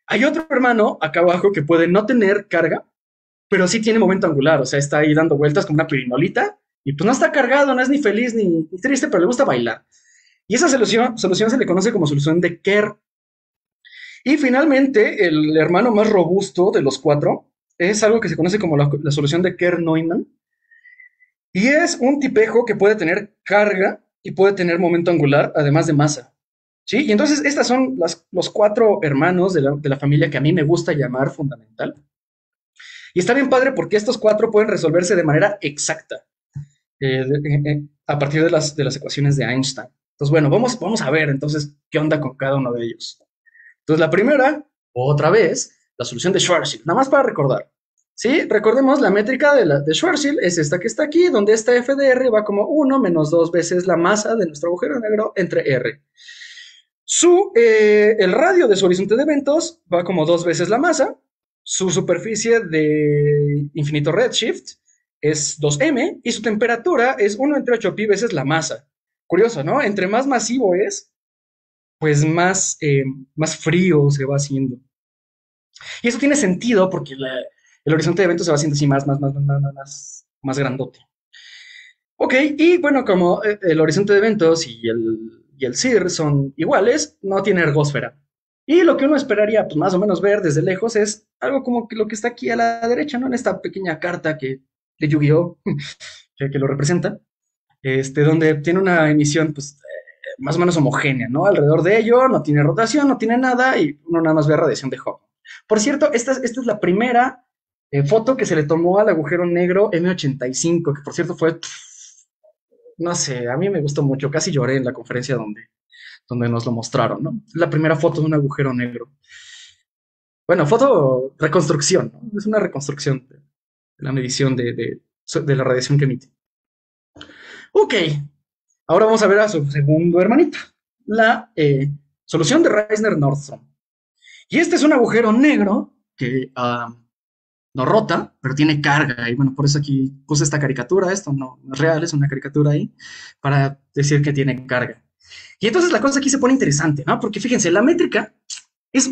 Hay otro hermano acá abajo que puede no tener carga, pero sí tiene momento angular, o sea, está ahí dando vueltas como una pirinolita y pues no está cargado, no es ni feliz ni, triste, pero le gusta bailar. Y esa solución, solución se le conoce como solución de Kerr. Y finalmente, el hermano más robusto de los cuatro es algo que se conoce como la, solución de Kerr-Neumann. Y es un tipejo que puede tener carga y puede tener momento angular, además de masa. ¿Sí? Y entonces estas son los cuatro hermanos de la, familia que a mí me gusta llamar fundamental. Y está bien padre porque estos cuatro pueden resolverse de manera exacta eh, eh, eh, a partir de las, de las ecuaciones de Einstein. Entonces, bueno, vamos, vamos a ver entonces qué onda con cada uno de ellos. Entonces, la primera, otra vez, la solución de Schwarzschild, nada más para recordar. ¿Sí? Recordemos, la métrica de, la, de Schwarzschild es esta que está aquí, donde esta f de r va como 1 menos 2 veces la masa de nuestro agujero negro entre r. Su, eh, el radio de su horizonte de eventos va como dos veces la masa. Su superficie de infinito redshift es 2m y su temperatura es 1 entre 8 pi veces la masa. Curioso, ¿no? Entre más masivo es, pues más, eh, más frío se va haciendo. Y eso tiene sentido porque el horizonte de eventos se va haciendo así más, más, más, más, más, más grandote. Ok, y bueno, como eh, el horizonte de eventos y el, y el CIR son iguales, no tiene ergósfera. Y lo que uno esperaría, pues más o menos ver desde lejos, es algo como que lo que está aquí a la derecha, ¿no? En esta pequeña carta que de Yu-Gi-Oh! que, lo representa, este, donde tiene una emisión, pues, más o menos homogénea, ¿no? Alrededor de ello no tiene rotación, no tiene nada y uno nada más ve radiación de Hawking. Por cierto, esta, es la primera eh, foto que se le tomó al agujero negro M85, que por cierto fue, no sé, a mí me gustó mucho, casi lloré en la conferencia donde, donde nos lo mostraron, ¿no? La primera foto de un agujero negro. Bueno, foto reconstrucción, ¿no? Es una reconstrucción de la medición de, de, de la radiación que emite. Ok, Ahora vamos a ver a su segundo hermanito, la eh, solución de Reisner-Nordstrom. Y este es un agujero negro que ah, no rota, pero tiene carga. Y bueno, por eso aquí puse esta caricatura. Esto no, es real, es una caricatura ahí, para decir que tiene carga. Y entonces la cosa aquí se pone interesante, ¿no? Porque fíjense, la métrica es,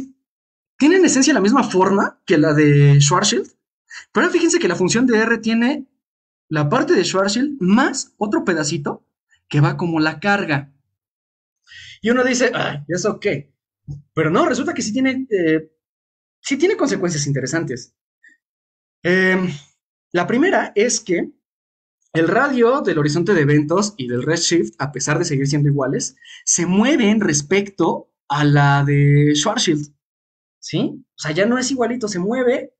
tiene en esencia la misma forma que la de Schwarzschild, pero fíjense que la función de R tiene la parte de Schwarzschild más otro pedacito que va como la carga. Y uno dice, ay, ¿eso qué? Pero no, resulta que sí tiene, eh, sí tiene consecuencias interesantes. Em, la primera es que el radio del horizonte de eventos y del redshift, a pesar de seguir siendo iguales, se mueven respecto a la de Schwarzschild. ¿Sí? O sea, ya no es igualito, se mueve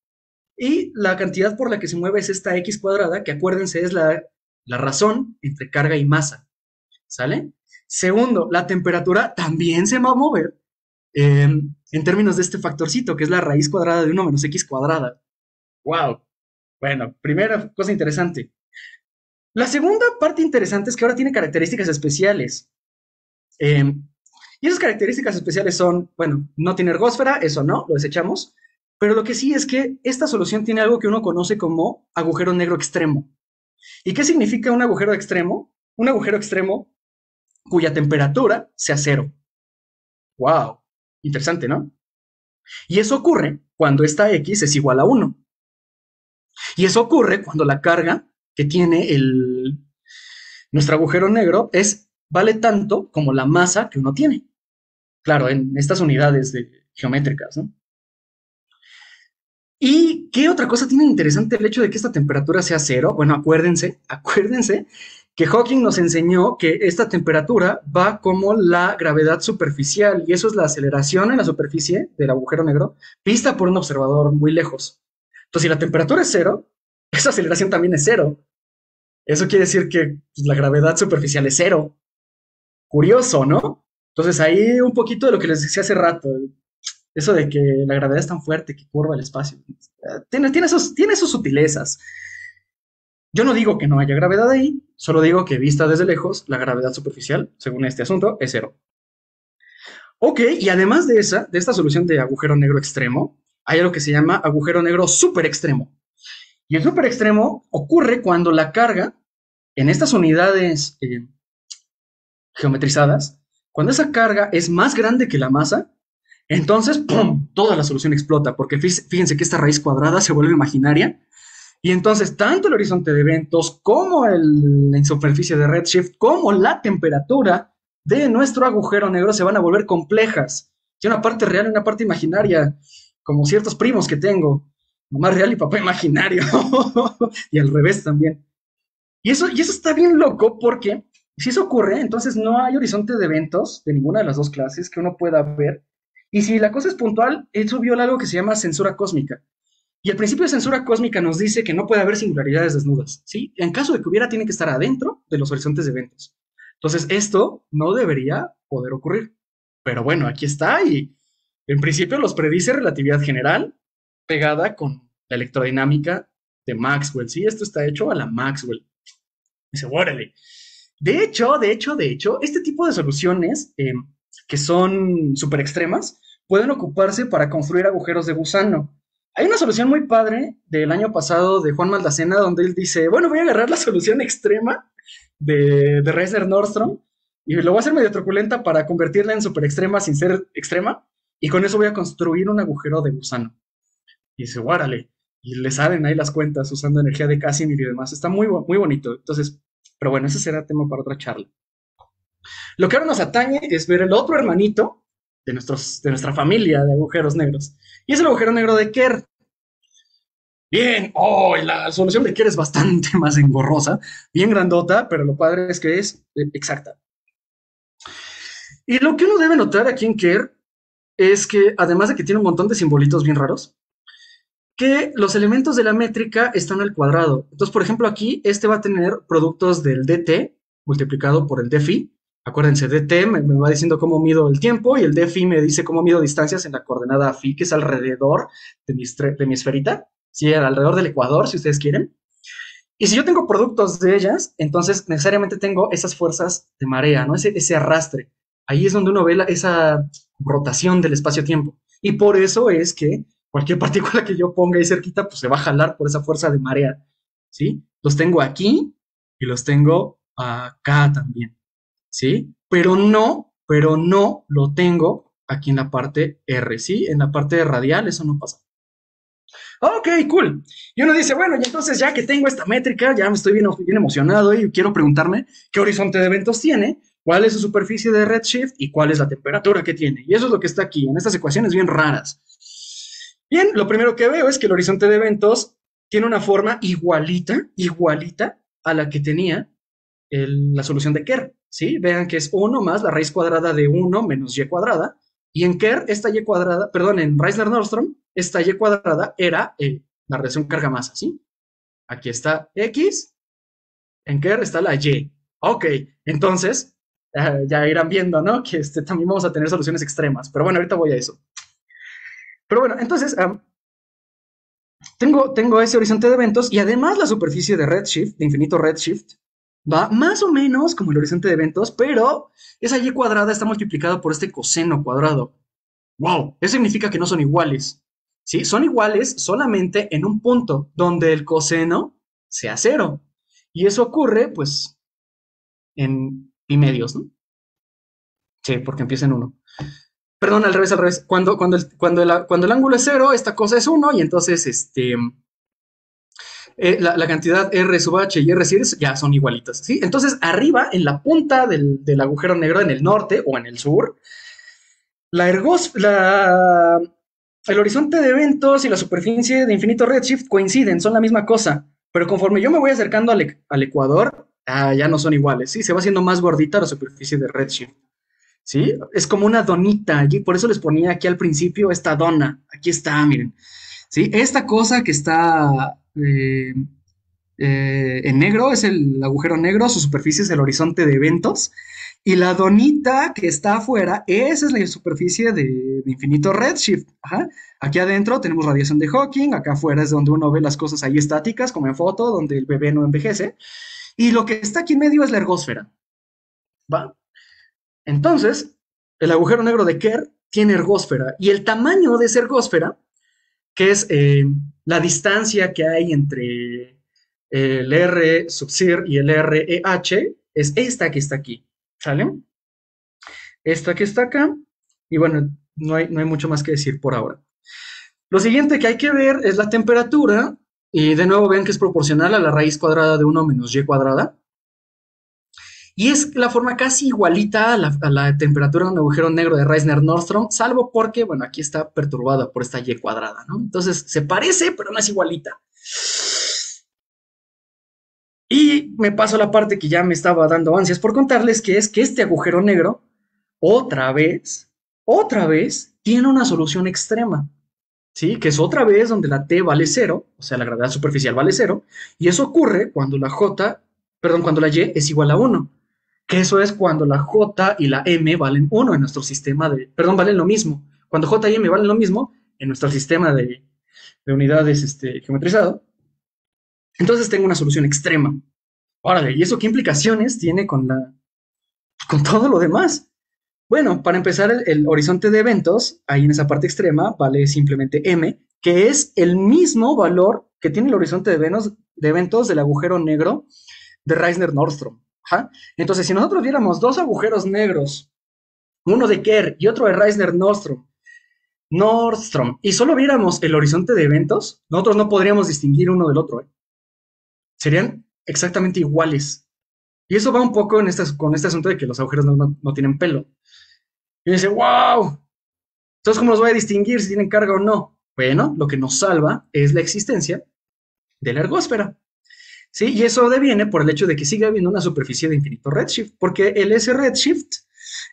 y la cantidad por la que se mueve es esta x cuadrada, que acuérdense es la, la razón entre carga y masa. ¿sale? Segundo, la temperatura también se va a mover em, en términos de este factorcito, que es la raíz cuadrada de 1 menos x cuadrada. ¡Wow! Bueno, primera cosa interesante. La segunda parte interesante es que ahora tiene características especiales. Em, y esas características especiales son, bueno, no tiene ergósfera, eso no, lo desechamos. Pero lo que sí es que esta solución tiene algo que uno conoce como agujero negro extremo. ¿Y qué significa un agujero extremo? Un agujero extremo cuya temperatura sea cero. ¡Wow! Interesante, ¿no? Y eso ocurre cuando esta X es igual a 1. Y eso ocurre cuando la carga que tiene el, nuestro agujero negro es, vale tanto como la masa que uno tiene. Claro, en estas unidades de, geométricas, ¿no? ¿Y qué otra cosa tiene interesante el hecho de que esta temperatura sea cero? Bueno, acuérdense, acuérdense que Hawking nos enseñó que esta temperatura va como la gravedad superficial y eso es la aceleración en la superficie del agujero negro vista por un observador muy lejos. Entonces, si la temperatura es cero, esa aceleración también es cero. Eso quiere decir que pues, la gravedad superficial es cero. Curioso, ¿no? Entonces, ahí un poquito de lo que les decía hace rato, eso de que la gravedad es tan fuerte que curva el espacio. Tiene, tiene, tiene sus sutilezas. Yo no digo que no haya gravedad ahí, solo digo que vista desde lejos, la gravedad superficial, según este asunto, es cero. Ok, y además de esa, de esta solución de agujero negro extremo, hay algo que se llama agujero negro super extremo. Y el super extremo ocurre cuando la carga en estas unidades eh, geometrizadas, cuando esa carga es más grande que la masa, entonces, ¡pum!, toda la solución explota, porque fíjense que esta raíz cuadrada se vuelve imaginaria, y entonces tanto el horizonte de eventos como la superficie de redshift, como la temperatura de nuestro agujero negro se van a volver complejas. Tiene una parte real y una parte imaginaria, como ciertos primos que tengo, mamá real y papá imaginario, y al revés también. Y eso, y eso está bien loco porque si eso ocurre, entonces no hay horizonte de eventos de ninguna de las dos clases que uno pueda ver. Y si la cosa es puntual, eso viola algo que se llama censura cósmica. Y el principio de censura cósmica nos dice que no puede haber singularidades desnudas, ¿sí? En caso de que hubiera, tiene que estar adentro de los horizontes de eventos. Entonces, esto no debería poder ocurrir. Pero bueno, aquí está y en principio los predice relatividad general pegada con la electrodinámica de Maxwell, ¿sí? Esto está hecho a la Maxwell. Dice, órale. De hecho, de hecho, de hecho, este tipo de soluciones eh, que son súper extremas pueden ocuparse para construir agujeros de gusano. Hay una solución muy padre del año pasado de Juan Maldacena donde él dice, bueno, voy a agarrar la solución extrema de, de Reisner Nordstrom y lo voy a hacer medio truculenta para convertirla en súper extrema sin ser extrema y con eso voy a construir un agujero de gusano. Y dice, guárale y le salen ahí las cuentas usando energía de Casimir y demás. Está muy, muy bonito. Entonces, pero bueno, ese será tema para otra charla. Lo que ahora nos atañe es ver el otro hermanito de, nuestros, de nuestra familia de agujeros negros. Y es el agujero negro de Kerr. Bien, oh, la solución de Kerr es bastante más engorrosa, bien grandota, pero lo padre es que es eh, exacta. Y lo que uno debe notar aquí en Kerr es que, además de que tiene un montón de simbolitos bien raros, que los elementos de la métrica están al cuadrado. Entonces, por ejemplo, aquí este va a tener productos del dt multiplicado por el dφ. Acuérdense, dt me, va diciendo cómo mido el tiempo y el dφ me dice cómo mido distancias en la coordenada phi, que es alrededor de mi, de mi esferita, ¿sí? alrededor del ecuador, si ustedes quieren. Y si yo tengo productos de ellas, entonces necesariamente tengo esas fuerzas de marea, ¿no? Ese, ese arrastre. Ahí es donde uno ve esa rotación del espacio-tiempo. Y por eso es que cualquier partícula que yo ponga ahí cerquita, pues se va a jalar por esa fuerza de marea, ¿sí? Los tengo aquí y los tengo acá también, ¿sí? Pero no, pero no lo tengo aquí en la parte R, ¿sí? En la parte radial eso no pasa. Ok, cool. Y uno dice, bueno, y entonces ya que tengo esta métrica, ya me estoy bien, bien emocionado y quiero preguntarme qué horizonte de eventos tiene, cuál es su superficie de redshift y cuál es la temperatura que tiene. Y eso es lo que está aquí, en estas ecuaciones bien raras. Bien, lo primero que veo es que el horizonte de eventos tiene una forma igualita, igualita a la que tenía la solución de Kerr, ¿sí? Vean que es 1 más la raíz cuadrada de 1 menos y cuadrada, y en Kerr esta y cuadrada, perdón, en Reisner-Nordstrom, esta y cuadrada era eh, la relación carga-masa, ¿sí? Aquí está X, en Kerr está la Y. Ok, entonces, eh, ya irán viendo, ¿no? Que este, también vamos a tener soluciones extremas, pero bueno, ahorita voy a eso. Pero bueno, entonces tengo, tengo ese horizonte de eventos y además la superficie de redshift, de infinito redshift, va más o menos como el horizonte de eventos, pero esa y cuadrada está multiplicada por este coseno cuadrado. ¡Wow! Eso significa que no son iguales. ¿Sí? Son iguales solamente en un punto donde el coseno sea cero. Y eso ocurre, pues, en pi medios, ¿no? Sí, porque empieza en uno. Perdón, al revés, al revés. Cuando, cuando, el, cuando, cuando el ángulo es cero, esta cosa es uno y entonces este, eh, la, cantidad R sub H y R sub ya son igualitas. ¿sí? Entonces, arriba, en la punta del, agujero negro, en el norte o en el sur, la ergos, la, el horizonte de eventos y la superficie de infinito redshift coinciden, son la misma cosa. Pero conforme yo me voy acercando al, al ecuador, ya no son iguales. ¿sí? Se va haciendo más gordita la superficie de redshift. ¿sí? Es como una donita, y por eso les ponía aquí al principio esta dona, aquí está, miren, ¿sí? Esta cosa que está eh, eh, en negro es el agujero negro, su superficie es el horizonte de eventos, y la donita que está afuera, esa es la superficie de, infinito redshift. Aquí adentro tenemos radiación de Hawking, acá afuera es donde uno ve las cosas ahí estáticas, como en foto, donde el bebé no envejece. Y lo que está aquí en medio es la ergosfera. ¿Va? Entonces, el agujero negro de Kerr tiene ergósfera y el tamaño de esa ergósfera que es eh, la distancia que hay entre el R sub y el REH, es esta que está aquí, ¿sale? Esta que está acá, y bueno, no hay, no hay mucho más que decir por ahora. Lo siguiente que hay que ver es la temperatura, y de nuevo ven que es proporcional a la raíz cuadrada de 1 menos y cuadrada. Y es la forma casi igualita a la, temperatura de un agujero negro de Reisner-Nordstrom, salvo porque, bueno, aquí está perturbada por esta y cuadrada, ¿no? Entonces, se parece, pero no es igualita. Y me paso a la parte que ya me estaba dando ansias por contarles, que es que este agujero negro, otra vez, otra vez, tiene una solución extrema. ¿Sí? Que es otra vez donde la T vale cero, o sea, la gravedad superficial vale cero, y eso ocurre cuando la J, perdón, cuando la Y es igual a 1 eso es cuando la J y la M valen 1 en nuestro sistema de, perdón, valen lo mismo. Cuando J y M valen lo mismo en nuestro sistema de, unidades este, geometrizado, entonces tengo una solución extrema. Órale, ¿y eso qué implicaciones tiene con, la, con todo lo demás? Bueno, para empezar, el, horizonte de eventos, ahí en esa parte extrema, vale simplemente m, que es el mismo valor que tiene el horizonte de, de eventos del agujero negro de Reisner-Nordstrom. Entonces, si nosotros viéramos dos agujeros negros, uno de Kerr y otro de Reisner-Nordstrom, Nordstrom, y solo viéramos el horizonte de eventos, nosotros no podríamos distinguir uno del otro. ¿eh? Serían exactamente iguales. Y eso va un poco este, con este asunto de que los agujeros no, no tienen pelo. Y dice, wow, entonces, ¿cómo los voy a distinguir si tienen carga o no? Bueno, lo que nos salva es la existencia de la ergósfera. ¿Sí? Y eso deviene por el hecho de que sigue habiendo una superficie de infinito redshift, porque el S redshift,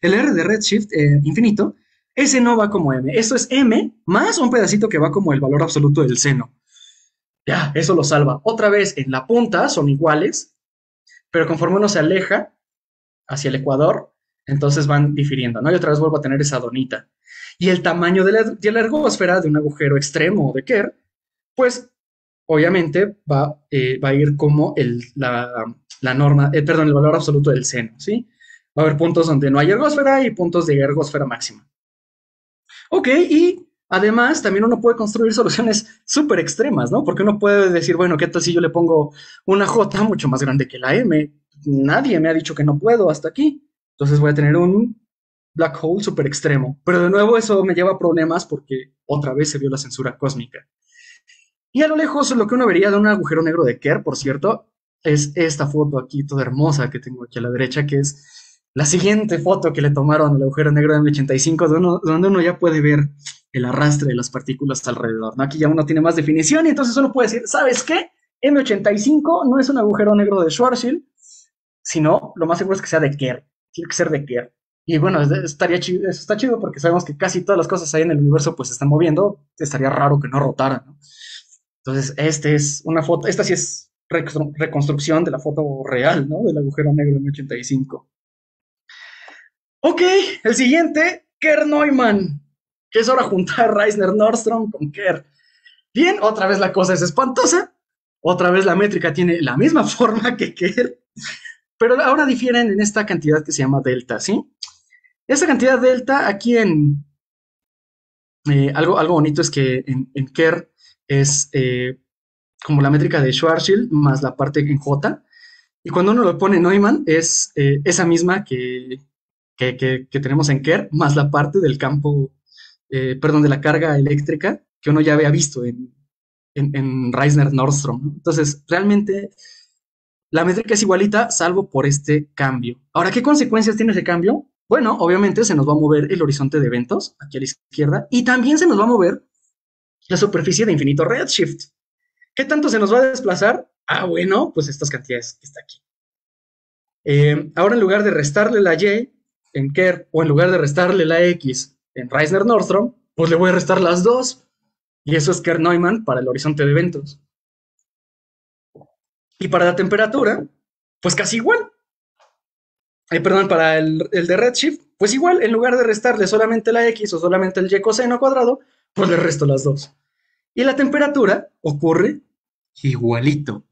el R de redshift eh, infinito, ese no va como M. Esto es M más un pedacito que va como el valor absoluto del seno. Ya, eso lo salva. Otra vez, en la punta son iguales, pero conforme uno se aleja hacia el ecuador, entonces van difiriendo, ¿no? Y otra vez vuelvo a tener esa donita. Y el tamaño de la, de la ergosfera de un agujero extremo de Kerr, pues obviamente va, eh, va a ir como el, la, norma, eh, perdón, el valor absoluto del seno, ¿sí? Va a haber puntos donde no hay ergosfera y puntos de ergosfera máxima. Ok, y además también uno puede construir soluciones súper extremas, ¿no? Porque uno puede decir, bueno, ¿qué tal si yo le pongo una J mucho más grande que la M? Nadie me ha dicho que no puedo hasta aquí. Entonces voy a tener un black hole súper extremo. Pero de nuevo eso me lleva a problemas porque otra vez se vio la censura cósmica. Y a lo lejos, lo que uno vería de un agujero negro de Kerr, por cierto, es esta foto aquí toda hermosa que tengo aquí a la derecha, que es la siguiente foto que le tomaron al agujero negro de M85, donde uno, ya puede ver el arrastre de las partículas alrededor. Aquí ya uno tiene más definición y entonces uno puede decir, ¿sabes qué? M85 no es un agujero negro de Schwarzschild, sino lo más seguro es que sea de Kerr. Tiene que ser de Kerr. Y bueno, estaría chido, eso está chido porque sabemos que casi todas las cosas ahí en el universo pues se están moviendo. Estaría raro que no rotara, ¿no? Entonces, esta es una foto, esta sí es reconstrucción de la foto real, ¿no? Del agujero negro en 85. Ok, el siguiente, Kerr Neumann, que es ahora juntar Reisner Nordstrom con Kerr. Bien, otra vez la cosa es espantosa, otra vez la métrica tiene la misma forma que Kerr, pero ahora difieren en esta cantidad que se llama delta, ¿sí? Esta cantidad delta aquí en... Eh, algo, algo bonito es que en Kerr es eh, como la métrica de Schwarzschild más la parte en J. Y cuando uno lo pone Neumann, es eh, esa misma que, que, tenemos en Kerr, más la parte del campo, eh, perdón, de la carga eléctrica que uno ya había visto en, en, Reisner-Nordstrom. Entonces, realmente la métrica es igualita, salvo por este cambio. Ahora, ¿qué consecuencias tiene ese cambio? Bueno, obviamente se nos va a mover el horizonte de eventos aquí a la izquierda y también se nos va a mover la superficie de infinito redshift. ¿Qué tanto se nos va a desplazar? Ah, bueno, pues estas cantidades que está aquí. Eh, ahora en lugar de restarle la y en Kerr o en lugar de restarle la x en Reisner-Nordstrom, pues le voy a restar las dos. Y eso es Kerr-Neumann para el horizonte de eventos. Y para la temperatura, pues casi igual. Eh, perdón, para el, el, de redshift, pues igual, en lugar de restarle solamente la x o solamente el y coseno cuadrado, pues le resto las dos. Y la temperatura ocurre igualito.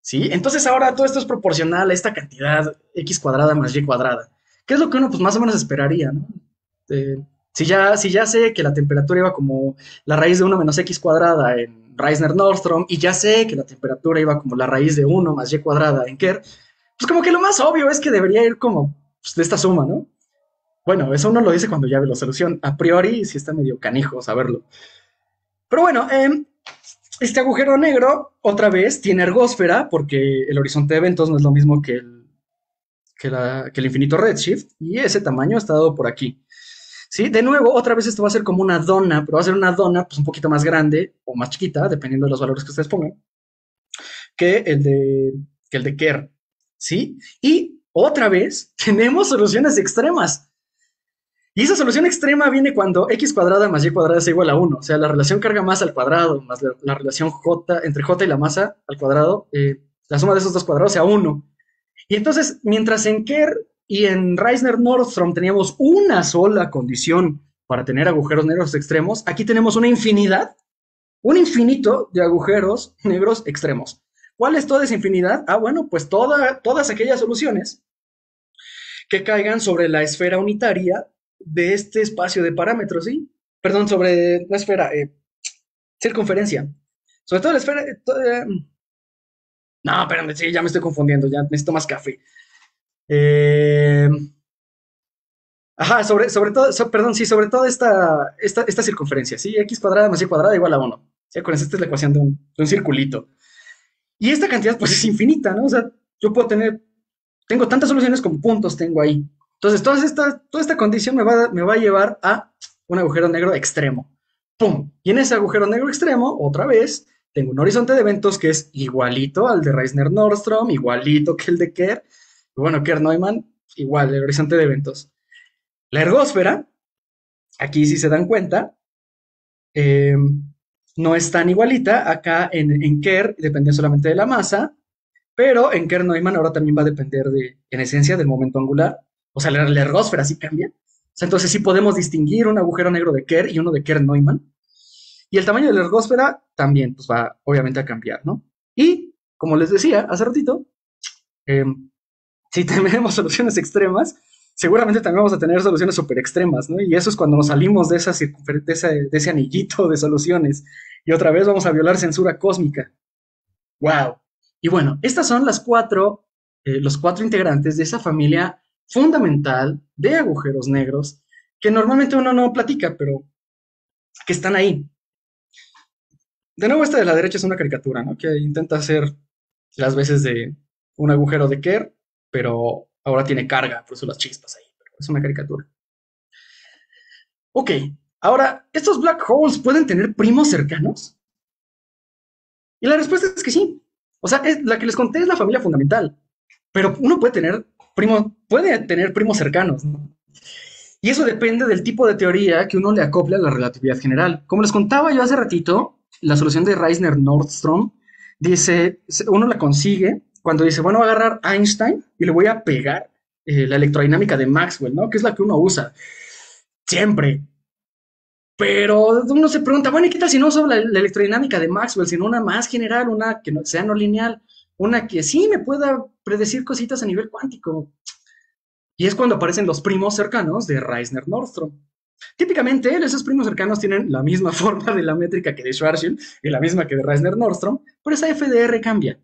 ¿Sí? Entonces ahora todo esto es proporcional a esta cantidad x cuadrada más y cuadrada. ¿Qué es lo que uno pues más o menos esperaría, ¿no? Si ya, si ya sé que la temperatura iba como la raíz de 1 menos x cuadrada en Reisner-Nordstrom y ya sé que la temperatura iba como la raíz de 1 más y cuadrada en Kerr, pues como que lo más obvio es que debería ir como pues, de esta suma, ¿no? Bueno, eso uno lo dice cuando ya ve la solución. A priori sí está medio canijo saberlo. Pero bueno, eh, este agujero negro, otra vez, tiene ergósfera, porque el horizonte de eventos no es lo mismo que el, que, el infinito redshift, y ese tamaño ha estado por aquí. ¿Sí? De nuevo, otra vez esto va a ser como una dona, pero va a ser una dona pues, un poquito más grande o más chiquita, dependiendo de los valores que ustedes pongan, que el de, que el de Kerr. ¿Sí? Y otra vez tenemos soluciones extremas. Y esa solución extrema viene cuando x cuadrada más y cuadrada es igual a 1. O sea, la relación carga masa al cuadrado más la, relación j entre j y la masa al cuadrado, eh, la suma de esos dos cuadrados sea 1. Y entonces, mientras en Kerr y en Reisner-Nordstrom teníamos una sola condición para tener agujeros negros extremos, aquí tenemos una infinidad, un infinito de agujeros negros extremos. ¿Cuál es toda esa infinidad? Ah, bueno, pues todas aquellas soluciones que caigan sobre la esfera unitaria de este espacio de parámetros, ¿sí? Perdón, sobre la esfera, eh, circunferencia. Sobre todo la esfera... Eh, eh, no, espérame, sí, ya me estoy confundiendo, ya necesito más café. ajá, sobre, sobre todo, perdón, sí, sobre todo esta, esta, esta, circunferencia, ¿sí? X cuadrada más Y cuadrada igual a 1. ¿Sí? Con esta es la ecuación de un, de un circulito. Y esta cantidad, pues, es infinita, ¿no? O sea, yo puedo tener, tengo tantas soluciones como puntos tengo ahí. Entonces, toda esta, toda esta condición me va, me va a llevar a un agujero negro extremo. ¡Pum! Y en ese agujero negro extremo, otra vez, tengo un horizonte de eventos que es igualito al de Reisner-Nordstrom, igualito que el de Kerr. Y bueno, Kerr-Neumann, igual, el horizonte de eventos. La ergósfera, aquí si se dan cuenta, em, no es tan igualita. Acá en, en Kerr depende solamente de la masa, pero en Kerr-Neumann ahora también va a depender de, en esencia, del momento angular. O sea, la, ergósfera sí cambia. entonces sí podemos distinguir un agujero negro de Kerr y uno de Kerr-Neumann. Y el tamaño de la ergósfera también, pues va obviamente a cambiar, ¿no? Y, como les decía hace ratito, em, si tenemos soluciones extremas, seguramente también vamos a tener soluciones súper extremas, ¿no? Y eso es cuando nos salimos de, esa de, ese, anillito de soluciones y otra vez vamos a violar censura cósmica. ¡Wow! Y bueno, estas son las cuatro, eh, los cuatro integrantes de esa familia fundamental de agujeros negros que normalmente uno no platica, pero que están ahí. De nuevo, esta de la derecha es una caricatura, ¿no? Que intenta hacer las veces de un agujero de Kerr, pero ahora tiene carga, por eso las chispas ahí. Pero es una caricatura. Ok, ahora, ¿estos black holes pueden tener primos cercanos? Y la respuesta es que sí. O sea, la que les conté es la familia fundamental, pero uno puede tener primo, puede tener primos cercanos, Y eso depende del tipo de teoría que uno le acople a la relatividad general. Como les contaba yo hace ratito, la solución de Reisner-Nordstrom dice, uno la consigue cuando dice, bueno, voy a agarrar Einstein y le voy a pegar eh, la electrodinámica de Maxwell, ¿no? Que es la que uno usa siempre. Pero uno se pregunta, bueno, ¿y qué tal si no uso la, electrodinámica de Maxwell, sino una más general, una que sea no lineal? Una que sí me pueda predecir cositas a nivel cuántico. Y es cuando aparecen los primos cercanos de Reisner-Nordstrom. Típicamente, esos primos cercanos tienen la misma forma de la métrica que de Schwarzschild y la misma que de Reisner-Nordstrom, pero esa FDR cambia.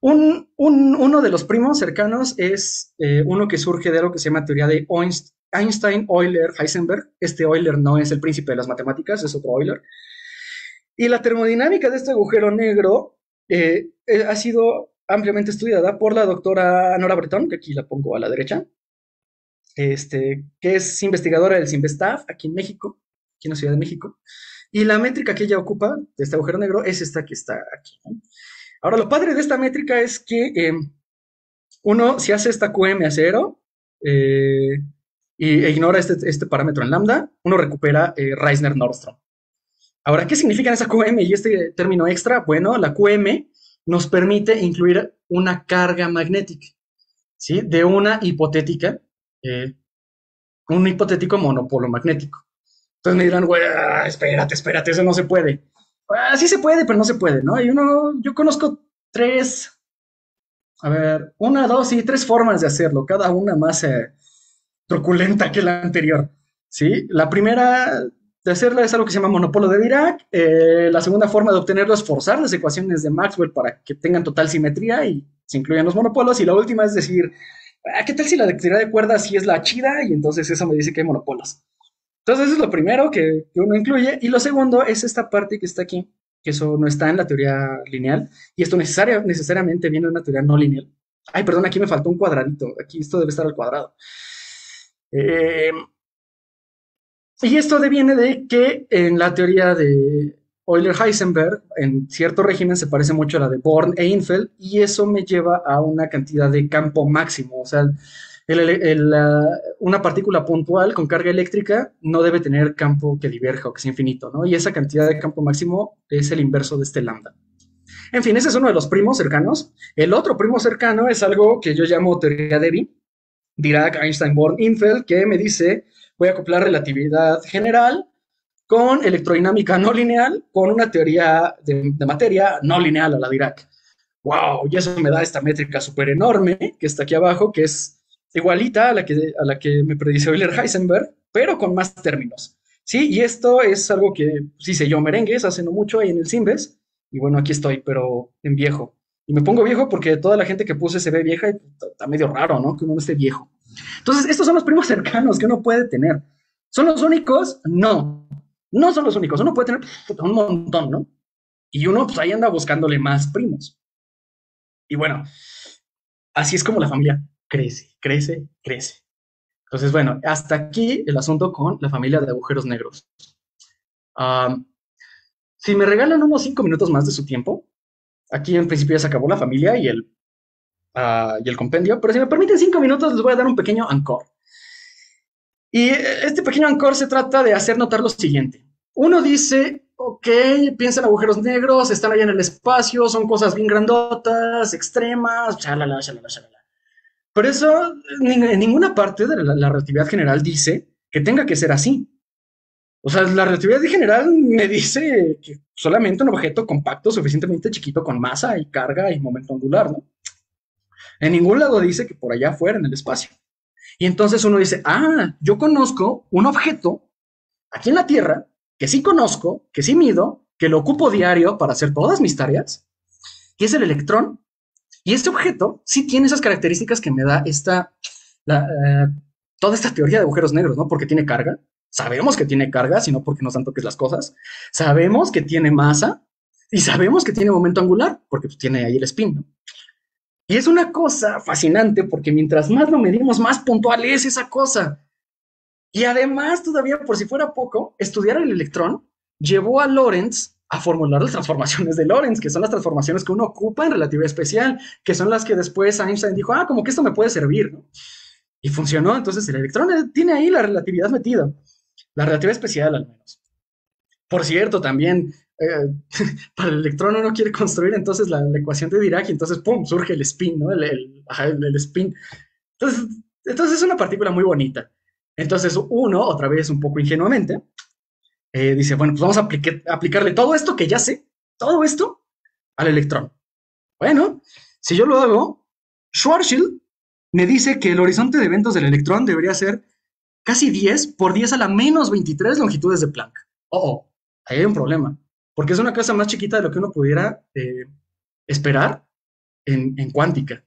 uno de los primos cercanos es eh, uno que surge de algo que se llama teoría de Einstein, Euler, Heisenberg. Este Euler no es el príncipe de las matemáticas, es otro Euler. Y la termodinámica de este agujero negro eh, eh, ha sido ampliamente estudiada por la doctora Nora Breton, que aquí la pongo a la derecha, este, que es investigadora del CIMBESTAF aquí en México, aquí en la Ciudad de México. Y la métrica que ella ocupa de este agujero negro es esta que está aquí. Ahora, lo padre de esta métrica es que em, uno, si hace esta QM a cero eh, e ignora este, este, parámetro en lambda, uno recupera Reisner-Nordstrom. Ahora, ¿qué significa esa QM y este término extra? Bueno, la QM nos permite incluir una carga magnética, ¿sí? De una hipotética, eh, un hipotético monopolo magnético. Entonces me dirán, güey, ah, espérate, espérate, eso no se puede. Ah, sí se puede, pero no se puede, ¿no? Uno, yo conozco tres, a ver, una, dos y tres formas de hacerlo, cada una más eh, truculenta que la anterior. ¿sí? La primera de hacerla es algo que se llama monopolio de Dirac. Eh, la segunda forma de obtenerlo es forzar las ecuaciones de Maxwell para que tengan total simetría y se incluyan los monopolos. Y la última es decir, ah, ¿qué tal si la teoría de cuerdas sí es la chida? Y entonces eso me dice que hay monopolos. Entonces eso es lo primero que, uno incluye. Y lo segundo es esta parte que está aquí, que eso no está en la teoría lineal. Y esto necesaria, necesariamente viene de una teoría no lineal. Ay, perdón, aquí me faltó un cuadradito. Aquí esto debe estar al cuadrado. Eh, y esto deviene de que en la teoría de Euler-Heisenberg, en cierto régimen se parece mucho a la de Born e Infeld, y eso me lleva a una cantidad de campo máximo. O sea, una partícula puntual con carga eléctrica no debe tener campo que diverja o que sea infinito, ¿no? Y esa cantidad de campo máximo es el inverso de este lambda. En fin, ese es uno de los primos cercanos. El otro primo cercano es algo que yo llamo teoría de Wien, Dirac, Einstein, Born, Infeld, que me dice voy a acoplar relatividad general con electrodinámica no lineal, con una teoría de, materia no lineal a la Dirac. ¡Wow! Y eso me da esta métrica súper enorme que está aquí abajo, que es igualita a la que, a la que me predice Euler-Heisenberg, pero con más términos. Sí, y esto es algo que sé yo merengues hace no mucho ahí en el Simbes, y bueno, aquí estoy, pero en viejo. Y me pongo viejo porque toda la gente que puse se ve vieja y está medio raro, ¿no? Que uno no esté viejo. Entonces, estos son los primos cercanos que uno puede tener. ¿Son los únicos? No. No son los únicos. Uno puede tener un montón, ¿no? Y uno, pues ahí anda buscándole más primos. Y bueno, así es como la familia crece, crece, crece. Entonces, bueno, hasta aquí el asunto con la familia de agujeros negros. si me regalan unos cinco minutos más de su tiempo, aquí en principio ya se acabó la familia y el Ah, y el compendio, pero si me permiten cinco minutos les voy a dar un pequeño ancor. Y este pequeño ancor se trata de hacer notar lo siguiente. Uno dice, ok, piensa en agujeros negros, están allá en el espacio, son cosas bien grandotas, extremas, chalala, chalala, chalala. Pero eso en ninguna parte de la, la relatividad general dice que tenga que ser así. O sea, la relatividad general me dice que solamente un objeto compacto suficientemente chiquito con masa y carga y momento angular, ¿no? En ningún lado dice que por allá fuera en el espacio. Y entonces uno dice, ah, yo conozco un objeto aquí en la Tierra que sí conozco, que sí mido, que lo ocupo diario para hacer todas mis tareas, que es el electrón. Y este objeto sí tiene esas características que me da esta, eh, toda esta teoría de agujeros negros, ¿no? Porque tiene carga. Sabemos que tiene carga, sino porque nos dan toques las cosas. Sabemos que tiene masa y sabemos que tiene momento angular, porque pues, tiene ahí el spin, ¿no? Y es una cosa fascinante porque mientras más lo medimos, más puntual es esa cosa. Y además, todavía por si fuera poco, estudiar el electrón llevó a Lorentz a formular las transformaciones de Lorentz, que son las transformaciones que uno ocupa en relatividad especial, que son las que después Einstein dijo, ah, como que esto me puede servir, ¿no? Y funcionó, entonces el electrón tiene ahí la relatividad metida, la relatividad especial al menos. Por cierto, también eh, para el electrón uno quiere construir entonces la, ecuación de Dirac y entonces, ¡pum!, surge el spin, ¿no? El, el, spin. Entonces, entonces es una partícula muy bonita. Entonces uno, otra vez un poco ingenuamente, eh, dice, bueno, pues vamos a aplicarle todo esto que ya sé, todo esto, al electrón. Bueno, si yo lo hago, Schwarzschild me dice que el horizonte de eventos del electrón debería ser casi 10 por 10 a la menos 23 longitudes de Planck. Oh, oh, ahí hay un problema porque es una cosa más chiquita de lo que uno pudiera eh, esperar en, cuántica.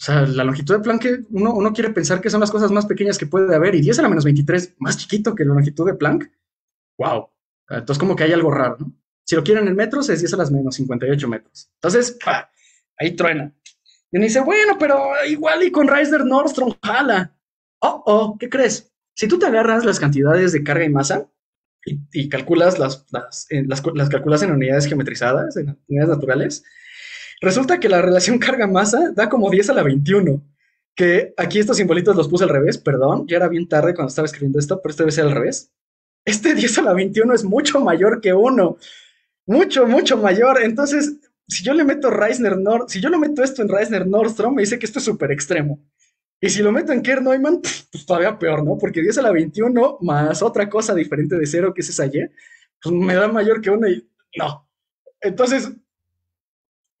O sea, la longitud de Planck, uno, quiere pensar que son las cosas más pequeñas que puede haber, y 10 a la menos 23, más chiquito que la longitud de Planck, wow. Entonces, como que hay algo raro, ¿no? Si lo quieren en metros, es 10 a las menos 58 metros. Entonces, ahí truena. Y uno dice, bueno, pero igual y con Reisner Nordstrom, jala. Oh, oh, ¿qué crees? Si tú te agarras las cantidades de carga y masa, y, calculas las, las, las, calculas en unidades geometrizadas, en unidades naturales, resulta que la relación carga-masa da como 10 a la 21. Que aquí estos simbolitos los puse al revés, perdón, ya era bien tarde cuando estaba escribiendo esto, pero este debe ser al revés. Este 10 a la 21 es mucho mayor que 1. Mucho, mucho mayor. Entonces, si yo le meto Reisner Nord, si yo lo meto esto en Reisner Nordstrom, me dice que esto es súper extremo. Y si lo meto en Kerr Neumann, pues todavía peor, ¿no? Porque 10 a la 21 más otra cosa diferente de cero que es esa Y, pues me da mayor que una y no. Entonces,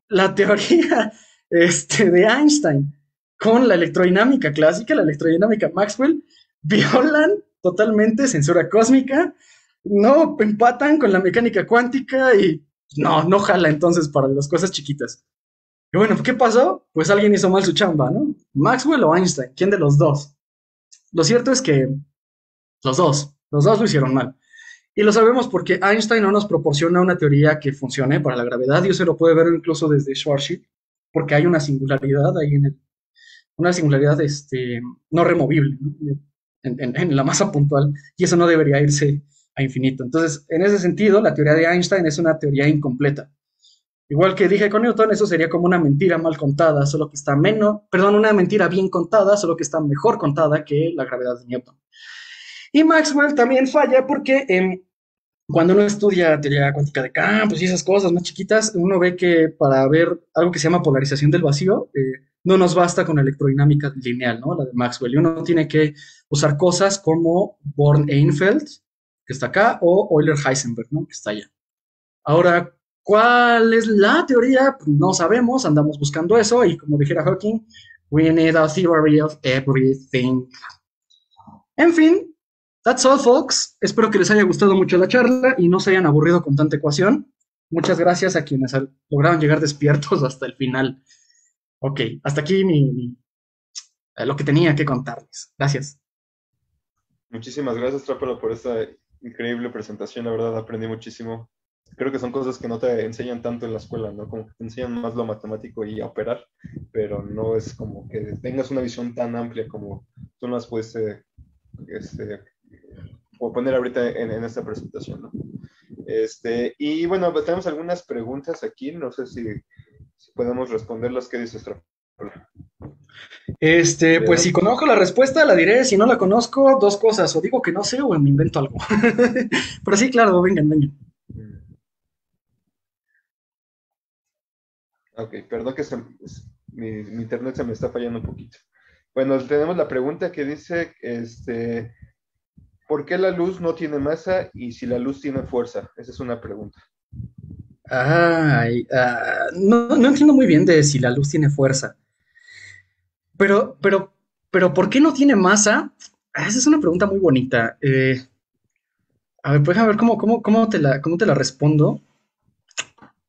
la teoría este, de Einstein con la electrodinámica clásica, la electrodinámica Maxwell, violan totalmente censura cósmica, no empatan con la mecánica cuántica y no, no jala entonces para las cosas chiquitas. Y bueno, ¿qué pasó? Pues alguien hizo mal su chamba, ¿no? Maxwell o Einstein, ¿quién de los dos? Lo cierto es que los dos, los dos lo hicieron mal. Y lo sabemos porque Einstein no nos proporciona una teoría que funcione para la gravedad, y se lo puede ver incluso desde Schwarzschild, porque hay una singularidad ahí en el, una singularidad este, no removible En, la masa puntual, y eso no debería irse a infinito. Entonces, en ese sentido, la teoría de Einstein es una teoría incompleta. Igual que dije con Newton, eso sería como una mentira mal contada, solo que está menos, perdón, una mentira bien contada, solo que está mejor contada que la gravedad de Newton. Y Maxwell también falla porque em, cuando uno estudia teoría cuántica de campos y esas cosas más chiquitas, uno ve que para ver algo que se llama polarización del vacío, eh, no nos basta con electrodinámica lineal, ¿no? La de Maxwell. Y uno tiene que usar cosas como Born-Einfeld, que está acá, o Euler-Heisenberg, ¿no? Que está allá. Ahora, ¿cuál es la teoría? Pues no sabemos, andamos buscando eso, y como dijera Hawking, we need a theory of everything. En fin, That's all, folks. Espero que les haya gustado mucho la charla y no se hayan aburrido con tanta ecuación. Muchas gracias a quienes lograron llegar despiertos hasta el final. Ok, hasta aquí mi, eh, lo que tenía que contarles. Gracias. Muchísimas gracias, Trápalo, por esta increíble presentación. La verdad, aprendí muchísimo. Creo que son cosas que no te enseñan tanto en la escuela, ¿no? Como que te enseñan más lo matemático y a operar, pero no es como que tengas una visión tan amplia como tú las pudiste este, o poner ahorita en, esta presentación, ¿no? Este, y bueno, pues tenemos algunas preguntas aquí, no sé si, podemos responderlas. ¿Qué dices, Este, pues si conozco la respuesta, la diré. Si no la conozco, dos cosas. O digo que no sé o me invento algo. Pero sí, claro, vengan, vengan. Ok, perdón que mi, internet se me está fallando un poquito. Bueno, tenemos la pregunta que dice, este, ¿Por qué la luz no tiene masa y si la luz tiene fuerza? Esa es una pregunta. Ay, ah, no, entiendo muy bien de si la luz tiene fuerza. Pero, pero, pero, ¿por qué no tiene masa? Ah, esa es una pregunta muy bonita. Eh, a ver, pues ver cómo, cómo, cómo, te la, cómo te la respondo.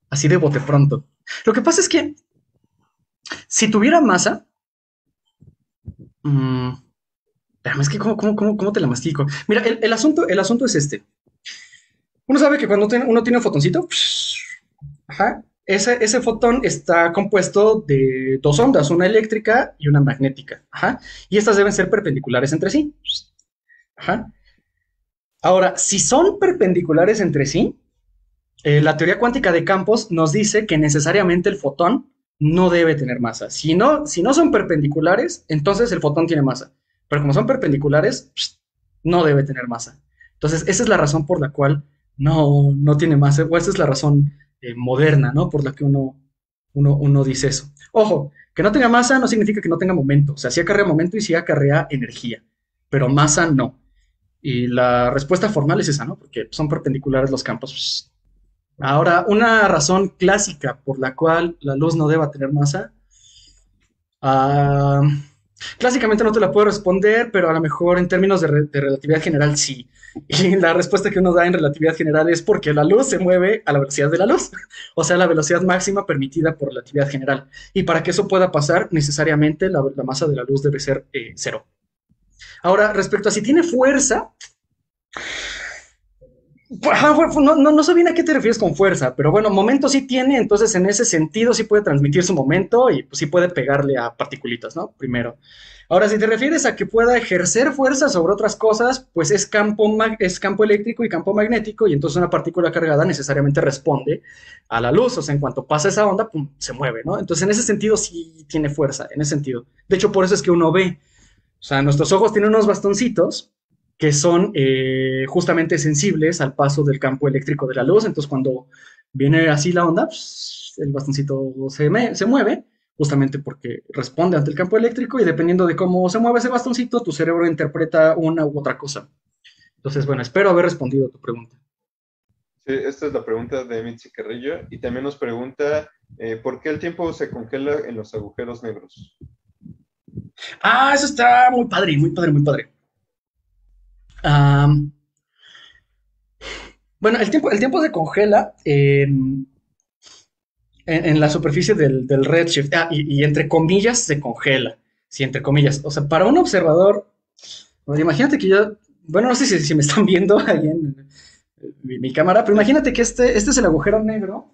Así de bote pronto. Lo que pasa es que si tuviera masa, mmm, es que, ¿cómo, cómo, cómo, te la mastico? Mira, el, asunto, el asunto es este. Uno sabe que cuando uno tiene un fotoncito, ese, ese, fotón está compuesto de dos ondas, una eléctrica y una magnética. y estas deben ser perpendiculares entre sí. Ahora, si son perpendiculares entre sí, eh, la teoría cuántica de campos nos dice que necesariamente el fotón no debe tener masa. Si no, si no son perpendiculares, entonces el fotón tiene masa. Pero como son perpendiculares, no debe tener masa. Entonces, esa es la razón por la cual no, no tiene masa, o esa es la razón eh, moderna, ¿no? Por la que uno, uno, uno, dice eso. Ojo, que no tenga masa no significa que no tenga momento. O sea, sí acarrea momento y sí acarrea energía, pero masa no. Y la respuesta formal es esa, ¿no? Porque son perpendiculares los campos. Ahora, una razón clásica por la cual la luz no deba tener masa. Uh, Clásicamente no te la puedo responder, pero a lo mejor en términos de, relatividad general sí. Y la respuesta que uno da en relatividad general es porque la luz se mueve a la velocidad de la luz, o sea, la velocidad máxima permitida por relatividad general. Y para que eso pueda pasar, necesariamente la, masa de la luz debe ser eh, cero. Ahora, respecto a si tiene fuerza, no, no, no, sé bien a qué te refieres con fuerza, pero bueno, momento sí tiene, entonces en ese sentido sí puede transmitir su momento y pues, sí puede pegarle a particulitas, ¿no? Primero. Ahora, si te refieres a que pueda ejercer fuerza sobre otras cosas, pues es campo, es campo eléctrico y campo magnético, y entonces una partícula cargada necesariamente responde a la luz, o sea, en cuanto pasa esa onda, se mueve, ¿no? Entonces, en ese sentido sí tiene fuerza, en ese sentido. De hecho, por eso es que uno ve, o sea, nuestros ojos tienen unos bastoncitos que son eh, justamente sensibles al paso del campo eléctrico de la luz. Entonces, cuando viene así la onda, pues, el bastoncito se, se mueve, justamente porque responde ante el campo eléctrico y dependiendo de cómo se mueve ese bastoncito, tu cerebro interpreta una u otra cosa. Entonces, bueno, espero haber respondido a tu pregunta. Sí, esta es la pregunta de Mitzi Carrillo y también nos pregunta eh, por qué el tiempo se congela en los agujeros negros. Ah, eso está muy padre, muy padre, muy padre. Bueno, el tiempo, el tiempo se congela en, en, la superficie del, redshift. Ah, y, entre comillas se congela. Sí, entre comillas. O sea, para un observador, imagínate que yo, bueno, no sé si, me están viendo ahí en, mi, cámara, pero imagínate que este, este es el agujero negro.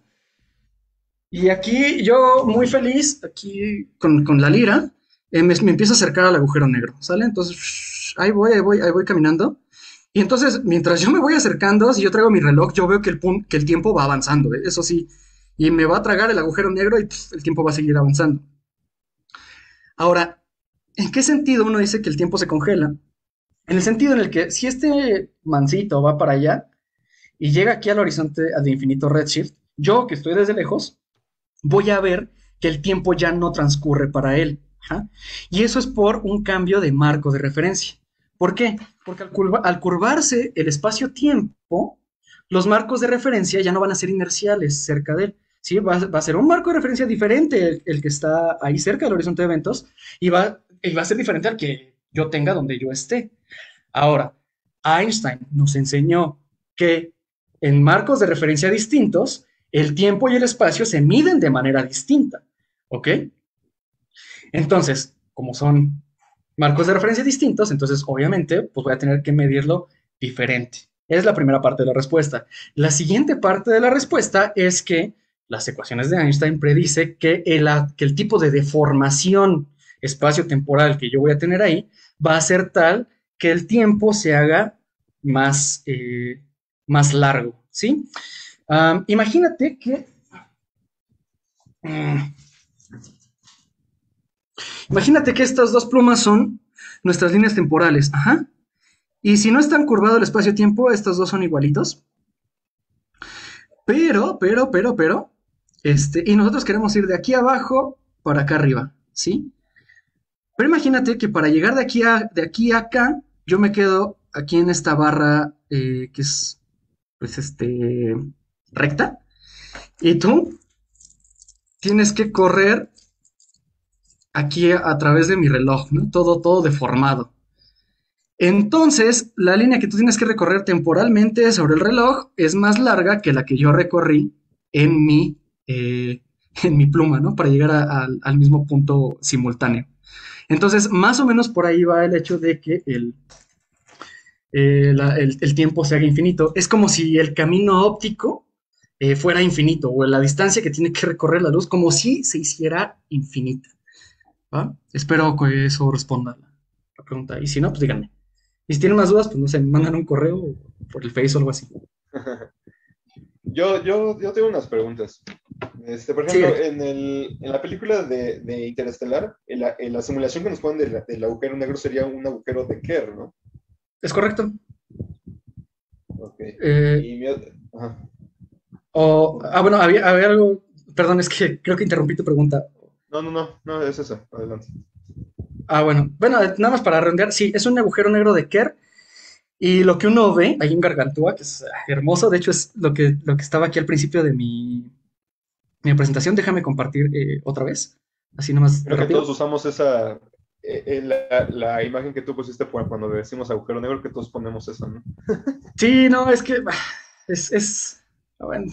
Y aquí yo, muy feliz, aquí con, la lira, eh, me, empiezo a acercar al agujero negro, ¿sale? Entonces, ahí voy, ahí voy, ahí voy caminando. Y entonces, mientras yo me voy acercando, si yo traigo mi reloj, yo veo que el, que el tiempo va avanzando, ¿eh? eso sí. Y me va a tragar el agujero negro y el tiempo va a seguir avanzando. Ahora, ¿en qué sentido uno dice que el tiempo se congela? En el sentido en el que si este mancito va para allá, y llega aquí al horizonte de infinito redshift, yo que estoy desde lejos, voy a ver que el tiempo ya no transcurre para él. Y eso es por un cambio de marco de referencia. ¿Por qué? Porque al, curvarse el espacio-tiempo, los marcos de referencia ya no van a ser inerciales cerca de él. ¿sí? Va, a ser un marco de referencia diferente el, que está ahí cerca del horizonte de eventos y va, y va a ser diferente al que yo tenga donde yo esté. Ahora, Einstein nos enseñó que en marcos de referencia distintos, el tiempo y el espacio se miden de manera distinta. ¿Ok? Entonces, como son marcos de referencia distintos, entonces obviamente pues voy a tener que medirlo diferente. Es la primera parte de la respuesta. La siguiente parte de la respuesta es que las ecuaciones de Einstein predice que el, tipo de deformación espacio-temporal que yo voy a tener ahí va a ser tal que el tiempo se haga más, eh, más largo, ¿sí? imagínate que... Mm, imagínate que estas dos plumas son nuestras líneas temporales, ajá. Y si no están curvado el espacio-tiempo, estos dos son igualitos. Pero, pero, pero, pero, este, y nosotros queremos ir de aquí abajo para acá arriba, ¿sí? Pero imagínate que para llegar de aquí a, de aquí a acá, yo me quedo aquí en esta barra eh, que es pues este, recta. Y tú tienes que correr aquí a, través de mi reloj, ¿no? Todo, todo deformado. Entonces, la línea que tú tienes que recorrer temporalmente sobre el reloj es más larga que la que yo recorrí en mi, eh, en mi pluma, ¿no? Para llegar al mismo punto simultáneo. Entonces, más o menos por ahí va el hecho de que el, eh, el, tiempo se haga infinito. Es como si el camino óptico eh, fuera infinito, o la distancia que tiene que recorrer la luz, como si se hiciera infinita. Espero que eso responda la, la, pregunta. Y si no, pues díganme. Y si tienen más dudas, pues no sé, me mandan un correo por el Face o algo así. Yo, yo, yo tengo unas preguntas. Este, por ejemplo, en, el, en, la película de, de Interestelar, en la, simulación que nos ponen del, del, agujero negro sería un agujero de Kerr, ¿no? Es correcto. Ok. Eh, o, ah, bueno, había, algo. Perdón, es que creo que interrumpí tu pregunta. No, no, no, no, es eso. Adelante. Ah, bueno. Bueno, nada más para redondear. Sí, es un agujero negro de Kerr. Y lo que uno ve ahí en Gargantúa, que es hermoso, de hecho es lo que, lo que estaba aquí al principio de mi, mi presentación. Déjame compartir eh, otra vez. Así nomás. Creo que todos usamos esa, eh, la, la, imagen que tú pusiste cuando decimos agujero negro, que todos ponemos eso, ¿no? sí, no, es que es, es, bueno,